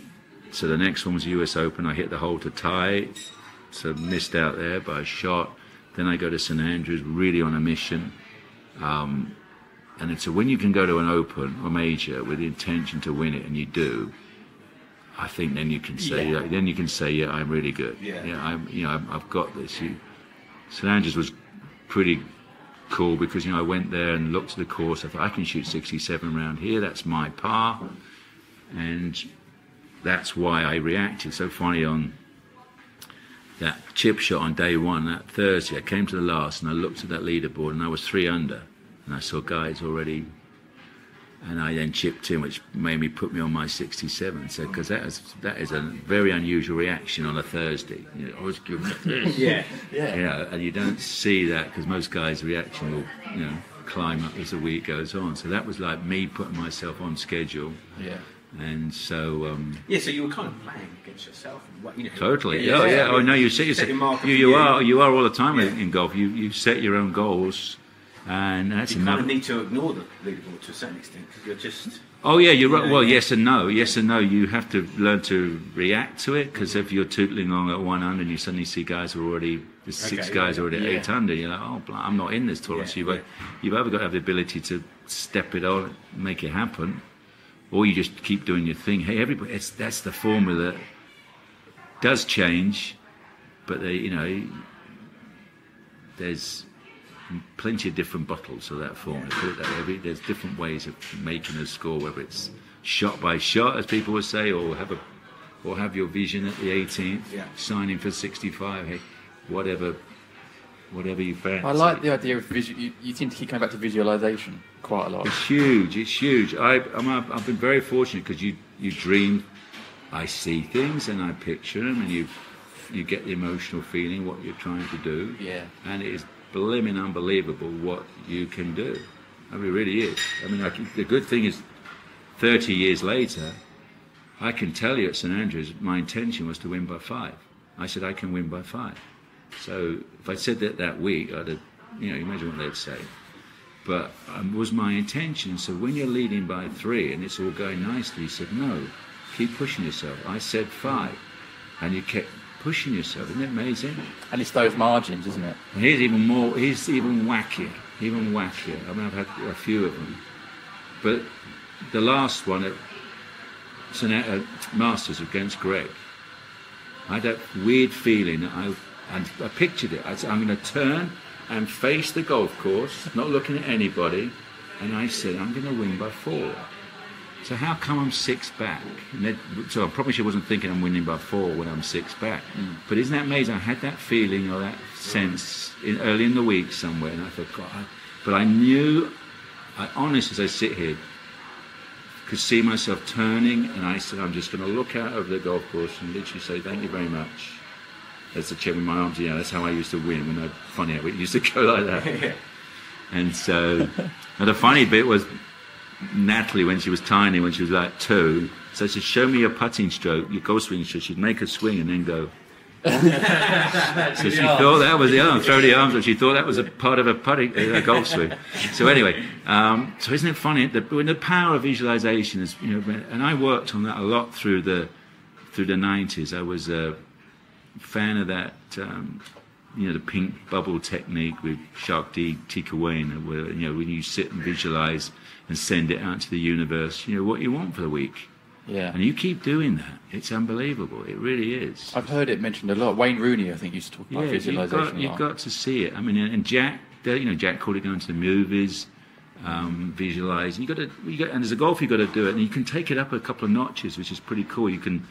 so the next one was U.S. Open. I hit the hole to tie, so missed out there by a shot. Then I go to St Andrews, really on a mission. Um, and it's so when you can go to an Open or major with the intention to win it, and you do, I think then you can say, Yeah. then you can say, yeah, I'm really good. Yeah. yeah I'm, you know, I've, I've got this. You, St Andrews was pretty cool because you know I went there and looked at the course. I thought I can shoot 67 around here. That's my par, and that's why I reacted so funny on that chip shot on day one, that Thursday. I came to the last and I looked at that leaderboard and I was three under, and I saw guys already. And I then chipped in, which made me put me on my 67. So, because that is that is a very unusual reaction on a Thursday. You know, I was giving it this. Yeah, Yeah. You know, and you don't see that because most guys' reaction will, you know, climb up as the week goes on. So that was like me putting myself on schedule, Yeah. And so um, yeah. So you were kind of playing against yourself, and you know. totally. oh yeah. Oh no, you set yourself. You, you you. are you are all the time Yeah. in, golf. You you set your own goals, And that's You another. kind of need to ignore the leaderboard to a certain extent because you're just. Oh yeah, you're right. Yeah, Well, yes and no. Yes and no. You have to learn to react to it because if you're tootling along at one under and you suddenly see guys who are already six Okay, guys yeah, already at yeah. eight under, you're like, oh, I'm not in this tournament. Yeah, so you've, you've either got to have the ability to step it on, make it happen, or you just keep doing your thing. Hey, everybody, it's, that's the formula. Does change, but they, you know, there's plenty of different bottles of that formula. Put it that way. There's different ways of making a score, whether it's shot by shot, as people would say, or have a, or have your vision at the 18th, Yeah. signing for 65. Hey, whatever, whatever you fancy. I like the idea of visual. You, you seem to keep coming back to visualization quite a lot. It's huge. It's huge. I, I'm, I've been very fortunate because you, you dream. I see things and I picture them, and you, you get the emotional feeling what you're trying to do. Yeah. And it is blimmin' unbelievable what you can do. I mean, it really is. I mean, I can, the good thing is, 30 years later, I can tell you at St Andrews, my intention was to win by five. I said I can win by five. So if I said that that week, I'd have, you know, imagine what they'd say. But um, was my intention. So when you're leading by three and it's all going nicely, he said, no, keep pushing yourself. I said five, and you kept pushing yourself. Isn't it amazing? And it's those margins, isn't it? And here's even more. Here's even wackier. Even wackier. I mean, I've had a few of them, but the last one at uh, Masters against Greg, I had that weird feeling. That I and I pictured it. I said, I'm going to turn and face the golf course, not looking at anybody, and I said, I'm going to win by four. So how come I'm six back? So I probably she wasn't thinking I'm winning by four when I'm six back. Mm. But isn't that amazing? I had that feeling or that sense in, early in the week somewhere, and I thought, God. I, but I knew, I honest as I sit here, could see myself turning, and I said, I'm just going to look out over the golf course and literally say, thank you very much. That's the chair with my arms. Yeah, that's how I used to win. When I funny, how it used to go like that. And so, and the funny bit was Natalie, when she was tiny, when she was like two, so she said, show me your putting stroke, your golf swing stroke. She'd make a swing and then go. so she thought that was the arm, throw the arms up. She thought that was a part of a putting, a golf swing. So anyway, um, so isn't it funny? The, when the power of visualization is, you know, and I worked on that a lot through the through the 90s. I was a fan of that. Um, you know, the pink bubble technique with Shark D, Tika Wayne, where, you know, when you sit and visualize and send it out to the universe, you know, what you want for the week. Yeah. And you keep doing that. It's unbelievable. It really is. I've heard it mentioned a lot. Wayne Rooney, I think, used to talk about Yeah, you've visualization. got, a you've got to see it. I mean, and Jack, you know, Jack called it going to the movies, um, visualize. You got to, you got, and as a golfer, you got to do it, and you can take it up a couple of notches, which is pretty cool. You can,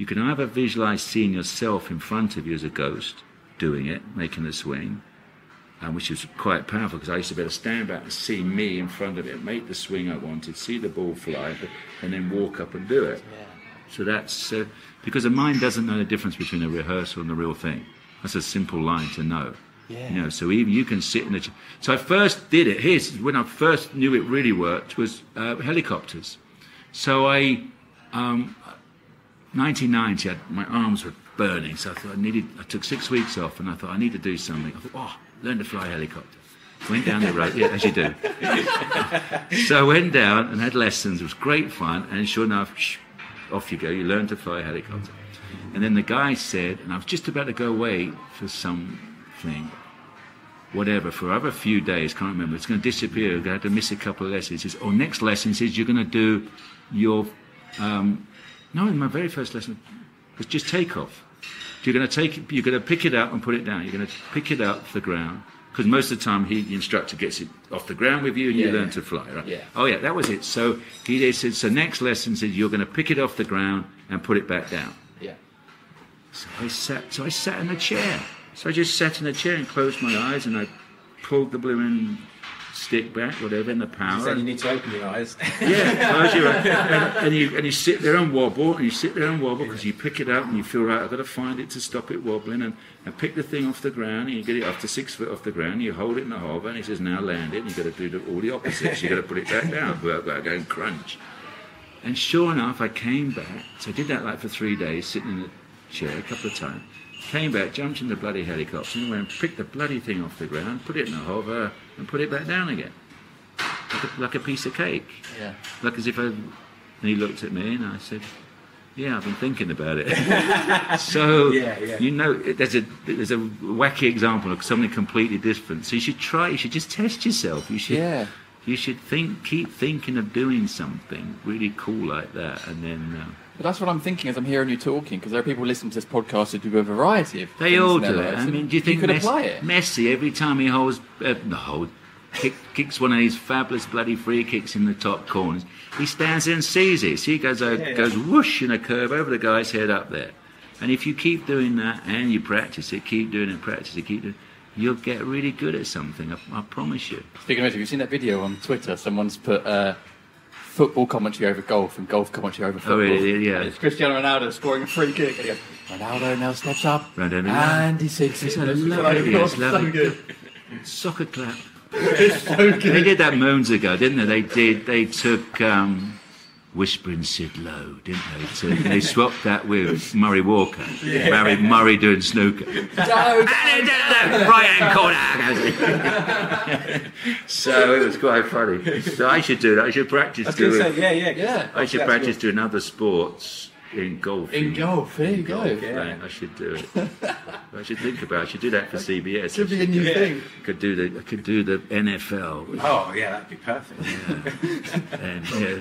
you can either visualize seeing yourself in front of you as a ghost, doing it, making the swing, um, which is quite powerful because I used to be able to stand back and see me in front of it, make the swing I wanted, see the ball fly, and then walk up and do it. So that's uh, because the mind doesn't know the difference between a rehearsal and the real thing. That's a simple line to know. Yeah. You know, so even you can sit in the. Ch- so I first did it. Here's when I first knew it really worked was uh, helicopters. So I, um, 1990, I, my arms were burning. So I thought I needed. I took six weeks off, and I thought I need to do something. I thought, oh, learn to fly a helicopter. Went down the road, yeah, as you do. so I went down and had lessons. It was great fun, and sure enough, shh, off you go. You learn to fly a helicopter. And then the guy said, and I was just about to go away for something, whatever, for over a few days, can't remember. It's going to disappear. I'm going to have to miss a couple of lessons. He says, oh, next lesson says you're going to do your, um, no, in my very first lesson was just take off. You're going to take it, you're going to pick it up and put it down. You're going to pick it up the ground. Because most of the time, he, the instructor gets it off the ground with you and you learn yeah. to fly, right? Yeah. Oh, yeah, that was it. So he said, so next lesson says you're going to pick it off the ground and put it back down. Yeah. So I sat. So I sat in a chair. So I just sat in a chair and closed my eyes, and I pulled the blooming stick back, whatever, in the power. Then you need to open your eyes. yeah, close your eyes. And, and you and you sit there and wobble, and you sit there and wobble because you pick it up and you feel right. I've got to find it to stop it wobbling, and, and pick the thing off the ground, and you get it up to six foot off the ground. You hold it in the hover, and he says, "Now land it." And you've got to do the, all the opposites. You've got to put it back down. Go, go, go and crunch. And sure enough, I came back. So I did that like for three days, sitting in the chair a couple of times. came back, jumped in the bloody helicopter, and went and picked the bloody thing off the ground, put it in a hover, and put it back down again. Like a, like a piece of cake. Yeah. Like as if I. And he looked at me and I said, Yeah, I've been thinking about it. so, Yeah, yeah. you know, there's a, there's a wacky example of something completely different. So you should try, you should just test yourself. You should. Yeah. You should think, keep thinking of doing something really cool like that, and then uh, But that's what I'm thinking as I'm hearing you talking, because there are people listening to this podcast who do a variety of They all do it. I mean, do you think could Messi, apply it? Messi every time he holds, uh, no, hold, kick, kicks one of these fabulous bloody free kicks in the top corners, he stands there and sees it. See, he goes uh, Yeah. goes whoosh in a curve over the guy's head up there. And if you keep doing that and you practice it, keep doing it, practice it, keep doing it, you'll get really good at something. I, I promise you. Speaking of which, have you seen that video on Twitter? Someone's put uh, football commentary over golf and golf commentary over football. Oh, really? Yeah. And it's Cristiano Ronaldo scoring a free kick, and he goes, Ronaldo now steps up, Ronaldo. and he sinks It's It's lovely, so it's lovely. good. Soccer clap. They did that moons ago, didn't they? They did. They took um, Whispering Ted Lowe, didn't they? So they swapped that with Murray Walker. yeah. Murray, Murray doing snooker. right hand corner. so it was quite funny. So I should do that. I should practice I was going to doing. say, yeah, yeah. Yeah. I should That's practice doing other sports in golf. In golf, there you go. yeah. I should do it. I should think about. it. I should do that for CBS. Should I be a new thing. could do the I could do the NFL Oh, yeah, that'd be perfect. and yeah,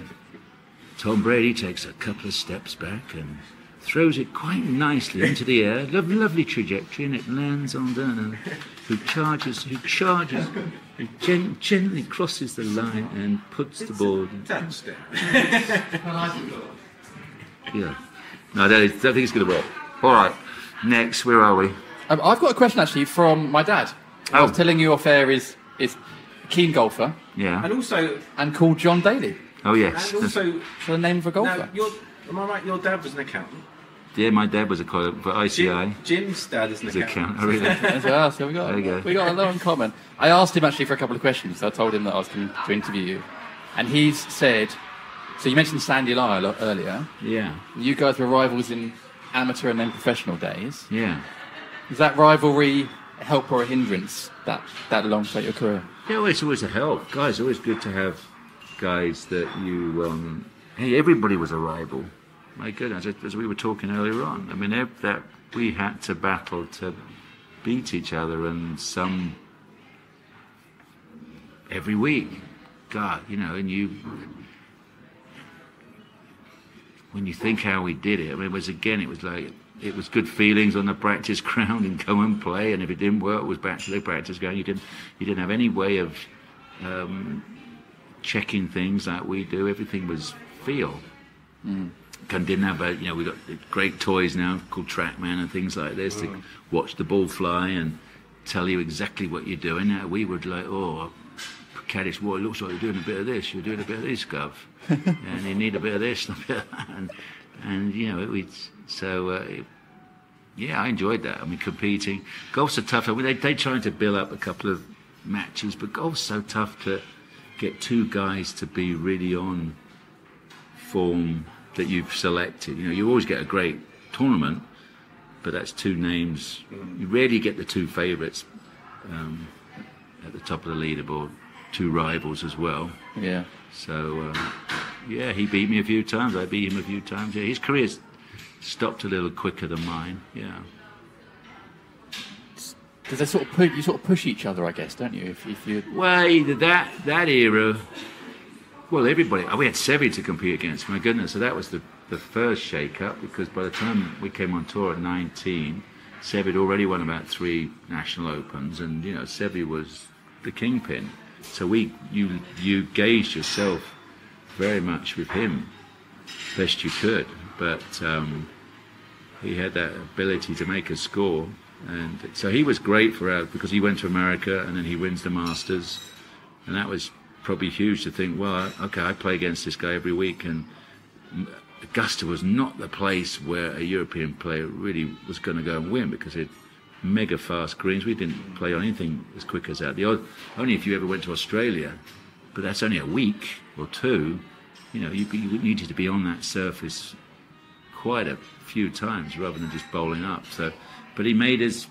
Tom Brady takes a couple of steps back and throws it quite nicely into the air. Lovely, lovely trajectory, and it lands on Derno, who charges, who charges, who gen- gently crosses the line and puts the ball. Touchdown. Yeah, no, that is, I think it's going to work. All right, next, where are we? Um, I've got a question actually from my dad. I was Oh. telling you off air is is a keen golfer Yeah. And also, and called John Daly. Oh yes. and also, So the name of a golfer. now, your, am I right? Your dad was an accountant. Yeah, my dad was a co- for ICI. Jim, Jim's dad is an He's a accountant. count. Oh, really? As well, so we got There you go. we got a lot in common. I asked him actually for a couple of questions. I told him that I was coming to interview you, and he's said. So you mentioned Sandy Lyle a- earlier. yeah. You guys were rivals in amateur and then professional days. Yeah. Is that rivalry a help or a hindrance that that alongside your career? Yeah, well, it's always a help, guys. Always good to have guys that you. Um, hey, everybody was a rival. My goodness, as- we were talking earlier on. I mean, that we had to battle to beat each other, and some every week. God, you know, and you. When you think how we did it, I mean, it was again, it was like it was good feelings on the practice ground and go and play, and if it didn't work, it was back to the practice ground. You didn't, you didn't have any way of um, checking things like we do. Everything was feel. Mm. And didn't have a, you know, we got great toys now called TrackMan and things like this to mm. watch the ball fly and tell you exactly what you're doing. Now we would like, oh, Caddish, well, it looks like you're doing a bit of this, you're doing a bit of this, Gov, and you need a bit of this and a bit of that. And, and you know, it, so. Uh, it, yeah, I enjoyed that. I mean, competing. Golf's so tough. I mean, they they trying to build up a couple of matches, but golf's so tough to get two guys to be really on form that you've selected. You know, you always get a great tournament, but that's two names. You rarely get the two favourites um, at the top of the leaderboard, two rivals as well. Yeah. So, um, yeah, he beat me a few times. I beat him a few times. Yeah, his career's stopped a little quicker than mine. Yeah. Because they sort of you sort of push each other, I guess, don't you? If, if you Well, that that era. Well, everybody. We had Seve to compete against. My goodness, so that was the the first shake-up because by the time we came on tour at 19, Seve had already won about three national opens, and you know Seve was the kingpin. So we you you gauged yourself very much with him best you could, but um, he had that ability to make a score, and so he was great for us because he went to America and then he wins the Masters, and that was probably huge to think. Well, okay, I play against this guy every week, and Augusta was not the place where a European player really was going to go and win because it mega fast greens. We didn't play on anything as quick as that. The only if you ever went to Australia, but that's only a week or two. You know, you, you needed to be on that surface quite a few times rather than just bowling up. So, but he made his.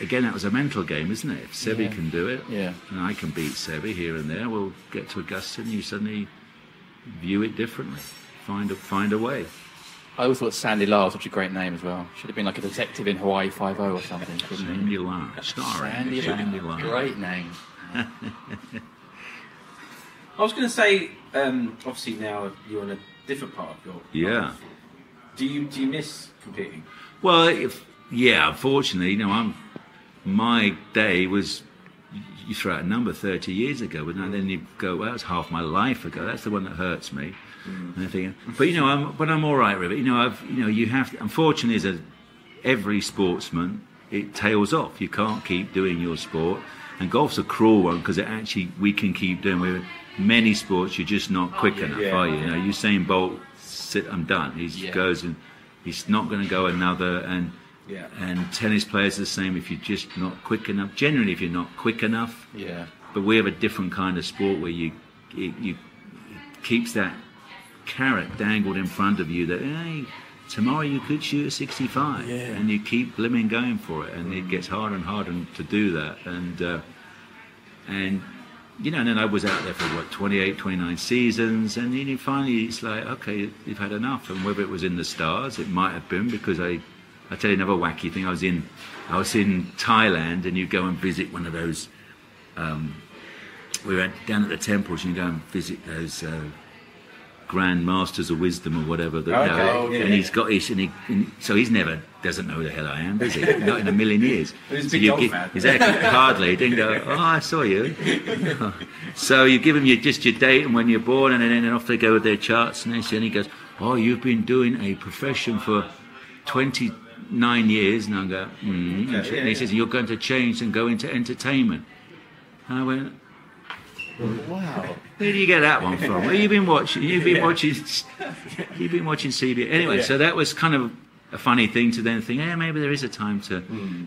Again, that was a mental game, isn't it? If Seve Yeah. can do it, Yeah. and I can beat Seve here and there, we'll get to Augusta, and you suddenly view it differently. Find a find a way. I always thought Sandy Lyle was such a great name as well. Should have been like a detective in Hawaii Five O or something. couldn't? Sandy Lyle, starring Sandy Sandy Lyle. Lyle. Great name. I was going to say, um, obviously now you're in a different part of your Yeah. life. Do you do you miss competing? Well, if, yeah, unfortunately, you know, I'm, my day was, you throw out a number 30 years ago, and then you go, well, that's half my life ago. That's the one that hurts me. Mm. And I think, but you know, I'm, but I'm all right with it. You know, I've, you know, you have, to, unfortunately, as a, every sportsman, it tails off. You can't keep doing your sport. And golf's a cruel one because it actually, we can keep doing with many sports, you're just not quick enough, yeah, are you? You know, Usain Bolt, sit, I'm done. He Yeah. goes and he's not going to go another. And Yeah. and tennis players are the same. If you're just not quick enough, generally, if you're not quick enough, Yeah. but we have a different kind of sport where you it, you it keeps that carrot dangled in front of you that hey, tomorrow you could shoot a 65, Yeah. and you keep blimmin' going for it, and it gets harder and harder to do that, and uh, and you know, and then I was out there for what 28, 29 seasons, and then you finally it's like, okay, you've had enough. And whether it was in the stars, it might have been because I, I tell you another wacky thing. I was in, I was in Thailand, and you go and visit one of those. Um, we went down at the temples, and you go and visit those. Uh, Grand Masters of Wisdom or whatever, that, you know, Okay, and he's got his, and he, and so he's never doesn't know who the hell I am, does he? Not in a million years. He's So big gi- fan. Exactly, hardly. Didn't go. Oh, I saw you. so you give him your, just your date and when you're born, and then and off they go with their charts. And then he goes, "Oh, you've been doing a profession for 29 years." And I go, mm. Yeah, and he says, "You're going to change and go into entertainment." And I went, Wow. where do you get that one from? Well, you've been watching. You've been watching. You've been watching CBS. Anyway, so that was kind of a funny thing to then think. Yeah, maybe there is a time to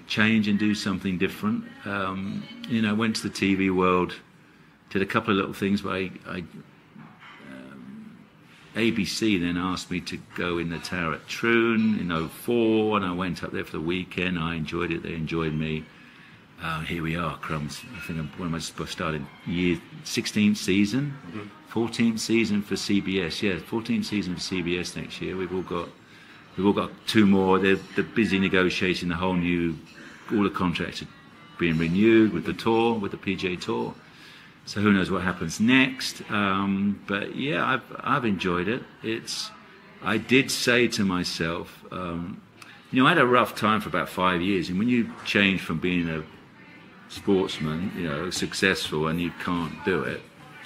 change and do something different. Um, you know, went to the TV world, did a couple of little things, but I, I ABC then asked me to go in the tower at Troon in 04, and I went up there for the weekend. I enjoyed it. They enjoyed me. Uh, here we are, crumbs. I think I'm, when am I supposed to start in year 16th season, 14th season for CBS. Yeah, 14th season for CBS next year. We've all got we've all got two more. They're, they're busy negotiating the whole new. All the contracts are being renewed with the tour, with the PGA Tour. So who knows what happens next? Um, but yeah, I've I've enjoyed it. It's I did say to myself, um, you know, I had a rough time for about five years, and when you change from being a sportsman, you know, successful, and you can't do it,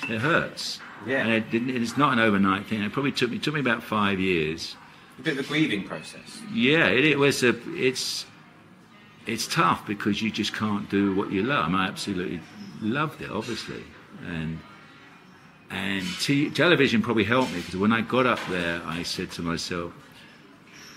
it hurts. Yeah. And it didn't, it's not an overnight thing. It probably took me took me about five years. A bit of a grieving process. Yeah, it, it was a it's it's tough because you just can't do what you love. I, I absolutely loved it, obviously, and and t- television probably helped me because when I got up there, I said to myself,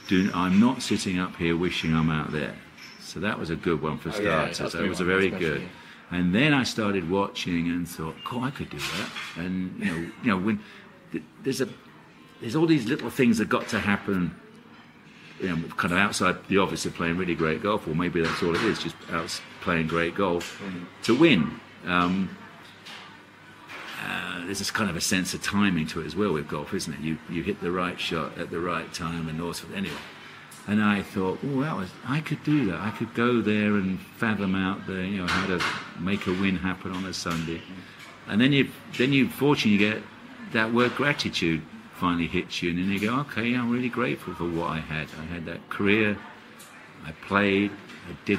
"Do I'm not sitting up here wishing I'm out there." So that was a good one for Oh, yeah, starters. a that was a very good. And then I started watching and thought, "Cool, I could do that." And you know, you know, when th- there's a there's all these little things that got to happen you know, kind of outside the office of playing really great golf, or maybe that's all it is, just out playing great golf to win. Um, uh, there's this kind of a sense of timing to it as well with golf, isn't it? You you hit the right shot at the right time and all sorts. Anyway, and I thought, oh, that was I could do that. I could go there and fathom out the you know how to make a win happen on a Sunday, and then you then you fortunately get that word gratitude finally hits you, and then you go, okay, I'm really grateful for what I had. I had that career. I played. I did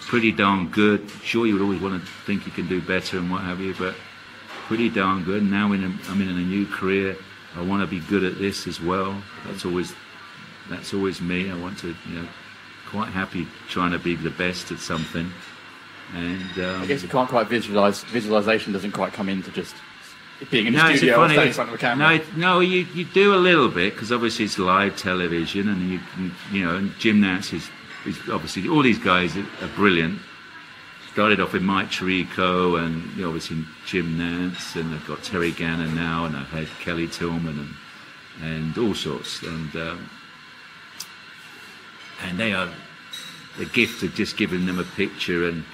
pretty darn good. Sure, you would always want to think you can do better and what have you, but pretty darn good. Now in a, I'm in a new career. I want to be good at this as well. That's always that's always me. I want to, you know, quite happy trying to be the best at something. And um, I guess you can't quite visualize. Visualization doesn't quite come into just being in a no, studio funny. in front of a camera. No, no, you, you do a little bit because obviously it's live television, and you you know, and Jim Nantz is, is obviously all these guys are, are brilliant. Started off with Mike Tirico and you know, obviously Jim Nantz, and I've got Terry Gannon now, and I've had Kelly Tilghman and and all sorts, and um, and they are the gift of just giving them a picture. And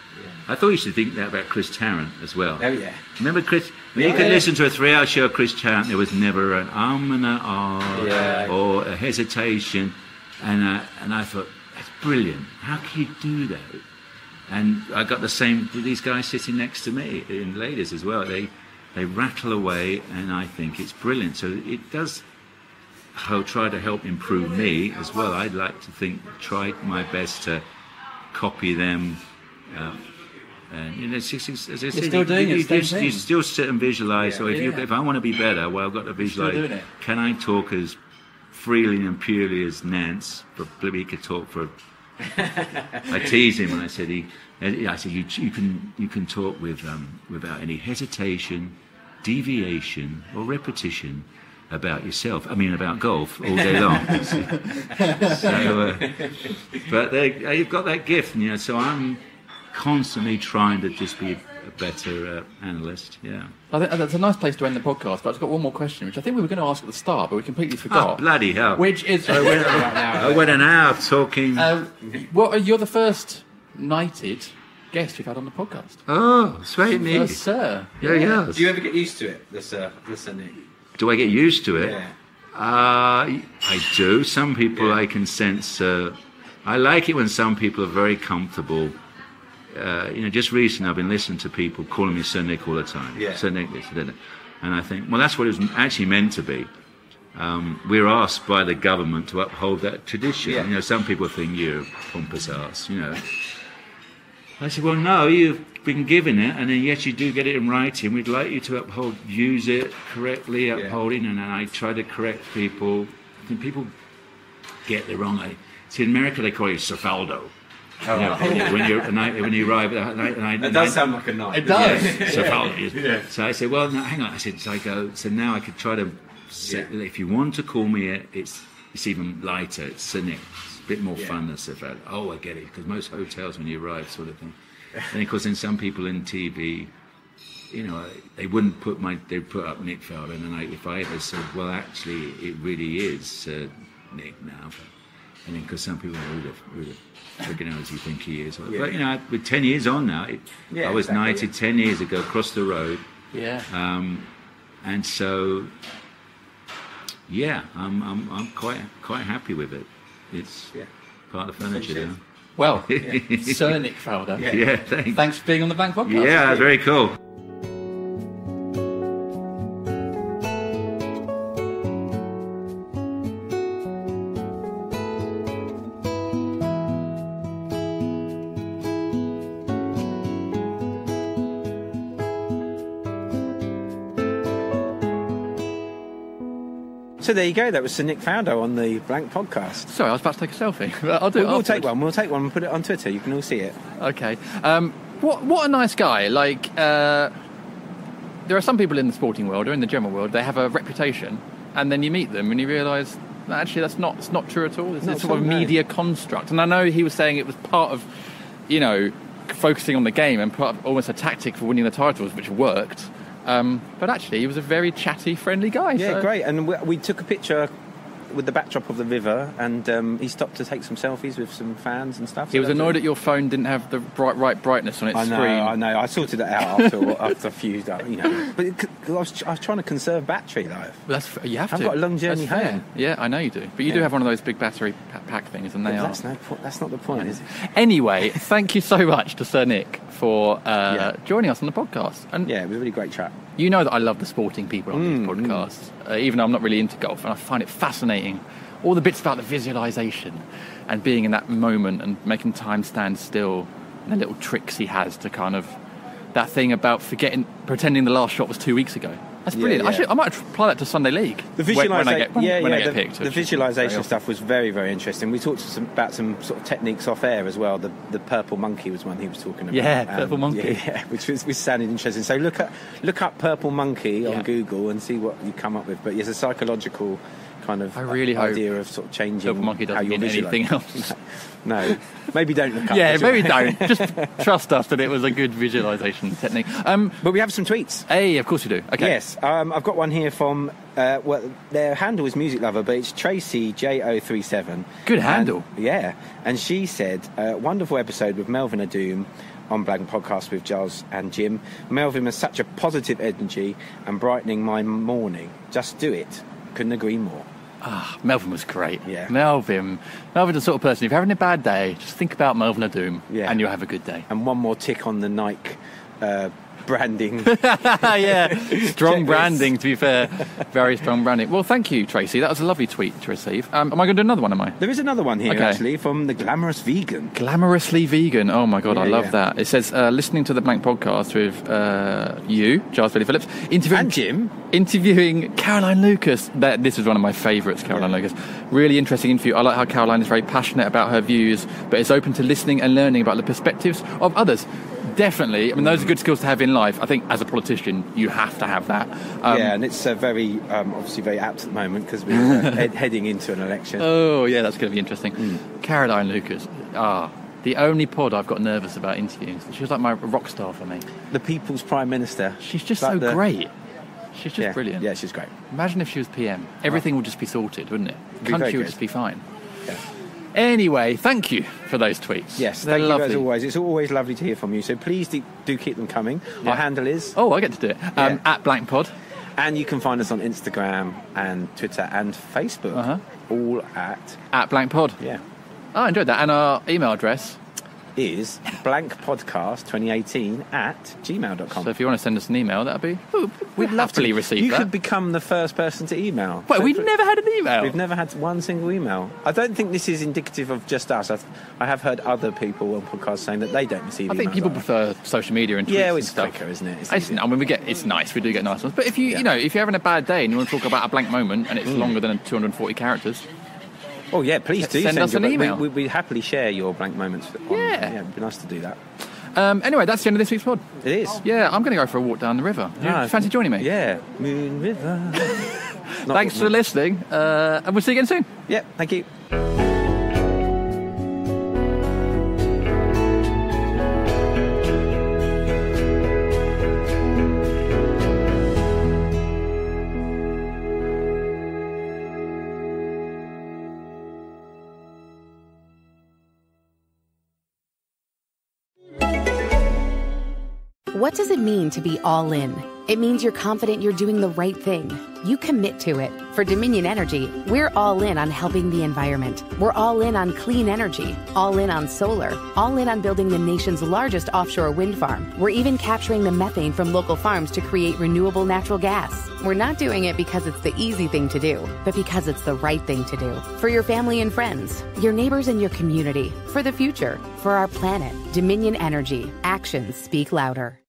I thought you should think that about Chris Tarrant as well. Oh, yeah. Remember Chris? When you Yeah. could listen to a three-hour show of Chris Tarrant, there was never an um and an ah Yeah. or a hesitation, and uh, and I thought that's brilliant. How can you do that? And I got the same with these guys sitting next to me, and ladies as well. They they rattle away, and I think it's brilliant. So it does help, try to help improve me as well. I'd like to think, try my best to copy them. Uh, and you know, it's, it's- as I said, still you, doing you, it, same you, you still sit and visualize. So if you, if I want to be better, well, I've got to visualize. Can I talk as freely and purely as Nantz? But he could talk for I teased him and I said he. I said you, you can you can talk with um, without any hesitation, deviation or repetition about yourself. I mean about golf all day long. so, uh, but they, you've got that gift, you know. So I'm constantly trying to just be a better uh, analyst. Yeah. I think that's a nice place to end the podcast. But I've got one more question, which I think we were going to ask at the start, but we completely Oh forgot. bloody hell! Which is, I went an hour talking. uh, well, you're the first knighted guest we've had on the podcast. oh, sweet me. sir. Yeah, yeah. Do you ever get used to it, this, uh, this uh, Nick? Do I get used to it? Yeah. Uh, I do. Some people Yeah. I can sense. Uh, I like it when some people are very comfortable. Uh, you know, just recently I've been listening to people calling me Sir Nick all the time. Yeah. Sir Nick this, Sir Nick. and I think, well, that's what it was actually meant to be. Um, we're asked by the government to uphold that tradition. Yeah. You know, some people think you're pompous ass. You know. I said, well, no, you've been given it, and then yes, you do get it in writing. We'd like you to uphold, use it correctly, upholding, and then I try to correct people. I think people get the wrong. I, see, in America they call it Safaldo. Oh, You know, when, you, when, you're, and I, when you arrive, and I, and It does sound like a knife. It does. Safaldo. So I said, well, no, hang on. I said, so I go, so now I could try to, say, Yeah. if you want to call me it, it's it's even lighter. It's cynic. It's a bit more Yeah. fun than Safaldo. Oh, I get it. Because most hotels, when you arrive, sort of thing. And of course, then some people in TV, you know, they wouldn't put my, they put up Nick Faldo, and then I, if I ever said, well, actually, it really is uh, Nick now. But, and then because some people are who the, who the friggin' hell does he think he is? Yeah. But, you know, with 10 years on now, it, Yeah, I was exactly, knighted 10 years ago across the road. Yeah. Um, and so, yeah, I'm, I'm, I'm quite, quite happy with it. It's Yeah. part of the furniture now. Well, Sir Nick Faldo. Yeah. Yeah, thanks. Thanks for being on the Blank Podcast. Yeah, that's very cool. So there you go. That was Sir Nick Faldo on the Blank Podcast. Sorry, I was about to take a selfie. I'll do We'll, we'll take one. We'll take one and put it on Twitter. You can all see it. Okay. Um, what what a nice guy. Like uh, there are some people in the sporting world or in the general world. They have a reputation, and then you meet them and you realise that actually that's not it's not true at all. It's, Not it's sort of a media construct. And I know he was saying it was part of, you know, focusing on the game and part of almost a tactic for winning the titles, which worked. Um, but actually, he was a very chatty, friendly guy. Yeah, so- great. And we, we took a picture with the backdrop of the river, and um, he stopped to take some selfies with some fans and stuff. He So was annoyed that your phone didn't have the bright, right brightness on its I know, screen. I know. I sorted it out after after a few, you know. But it, I was, I was trying to conserve battery life. Well, that's you have to. I've got a long journey That's fair. home. Yeah, I know you do. But you do have one of those big battery pack things, and they But are. that's no. That's not the point, is it? Anyway, thank you so much to Sir Nick for uh, Yeah. joining us on the podcast. And Yeah, it was a really great chat. You know that I love the sporting people on Mm, these podcasts, uh, even though I'm not really into golf, and I find it fascinating. All the bits about the visualization and being in that moment and making time stand still, and the little tricks he has to kind of that thing about forgetting, pretending the last shot was two weeks ago. That's Yeah, brilliant. I should, I might apply that to Sunday League. The when- when I visualization, yeah, yeah, the, picked. the which is very visualization stuff was very, very interesting. We talked some, about some sort of techniques off air as well. The the purple monkey was one he was talking about. Yeah, um, purple monkey. Yeah, yeah, which was which sounded interesting. So look at look up purple monkey Yeah. on Google and see what you come up with. But yes, a psychological kind of I really hope idea of sort of changing Purple Monkey how doesn't you're mean anything else. No, maybe don't look up. yeah, maybe don't. Just trust us that it was a good visualization technique. Um, But we have some tweets. hey, of course we do. Okay. Yes, um, I've got one here from. Uh, well, their handle is Music Lover, but it's Tracy J037. Good And- handle. yeah, and she said, uh, "Wonderful episode with Melvin Odoom on Blank Podcast with Giles and Jim. Melvin has such a positive energy and brightening my morning. Just do it. Couldn't agree more. Ah, Melvin was great. Yeah. Melvin. Melvin's the sort of person, if you're having a bad day, just think about Melvin Odoom Yeah. and you'll have a good day. And one more tick on the Nike uh, branding. yeah, strong branding, to be fair. Very strong branding. Well, thank you, Tracy. That was a lovely tweet to receive. Um, am I going to do another one, am I? there is another one here Okay. actually from the glamorous vegan. Glamorously vegan. Oh my god, I love yeah. that. It says uh, listening to the Blank podcast with uh, you, Giles Paley-Phillips, interviewing And Jim. interviewing Caroline Lucas. That this is one of my favourites, Caroline Yeah. Lucas. Really interesting interview. I like how Caroline is very passionate about her views, but is open to listening and learning about the perspectives of others. Definitely. I mean, those are good skills to have in life. I think as a politician, you have to have that. Um, yeah, and it's uh, very, um, obviously, very apt at the moment because we're uh, head- heading into an election. Oh, yeah, that's going to be interesting. Hmm. Caroline Lucas. Ah, the only pod I've got nervous about interviewing. She was like my rock star for me. the People's Prime Minister. She's just so the- great. She's just yeah, brilliant. Yeah, she's great. Imagine if she was PM. Everything would just be sorted, wouldn't it? Be Country would just be fine. Yeah. Anyway, thank you for those tweets. Yes, They're thank lovely. you as always. It's always lovely to hear from you. So please do, do keep them coming. Yeah. Our handle is, Oh, I get to do it. Um, Yeah. At Blank Pod. and you can find us on Instagram and Twitter and Facebook. Uh-huh. All at At Blank Pod. yeah Oh, I enjoyed that. And our email address. Is blankpodcast2018 at gmail.com. So if you want to send us an email, that'd be. Ooh, We'd happily receive You that. could become the first person to email. Wait, So we've never had an email. We've never had one single email. I don't think this is indicative of just us. I've, I have heard other people on podcasts saying that they don't receive I think people prefer social media and tweets Yeah, and it's stuff. quicker, isn't it? It's It's. I mean, we get it's nice. We do get nice ones. But if you Yeah. you know if you're having a bad day and you want to talk about a blank moment and it's Mm. longer than 240 characters, Oh yeah, please do Send us your, an email. We, we, would happily share your blank moments. On, Yeah. it'd be nice to do that. um, anyway, that's the end of this week's pod. It is. Yeah, I'm going to go for a walk down the river. Ah, fancy joining me? Yeah, Moon River. Thanks for listening, uh, and we'll see you again soon. Yeah, thank you. What does it mean to be all in? It means you're confident you're doing the right thing. You commit to it. For Dominion Energy, we're all in on helping the environment. We're all in on clean energy, all in on solar, all in on building the nation's largest offshore wind farm. We're even capturing the methane from local farms to create renewable natural gas. We're not doing it because it's the easy thing to do, but because it's the right thing to do. For your family and friends, your neighbors and your community, for the future, for our planet. Dominion Energy. Actions speak louder.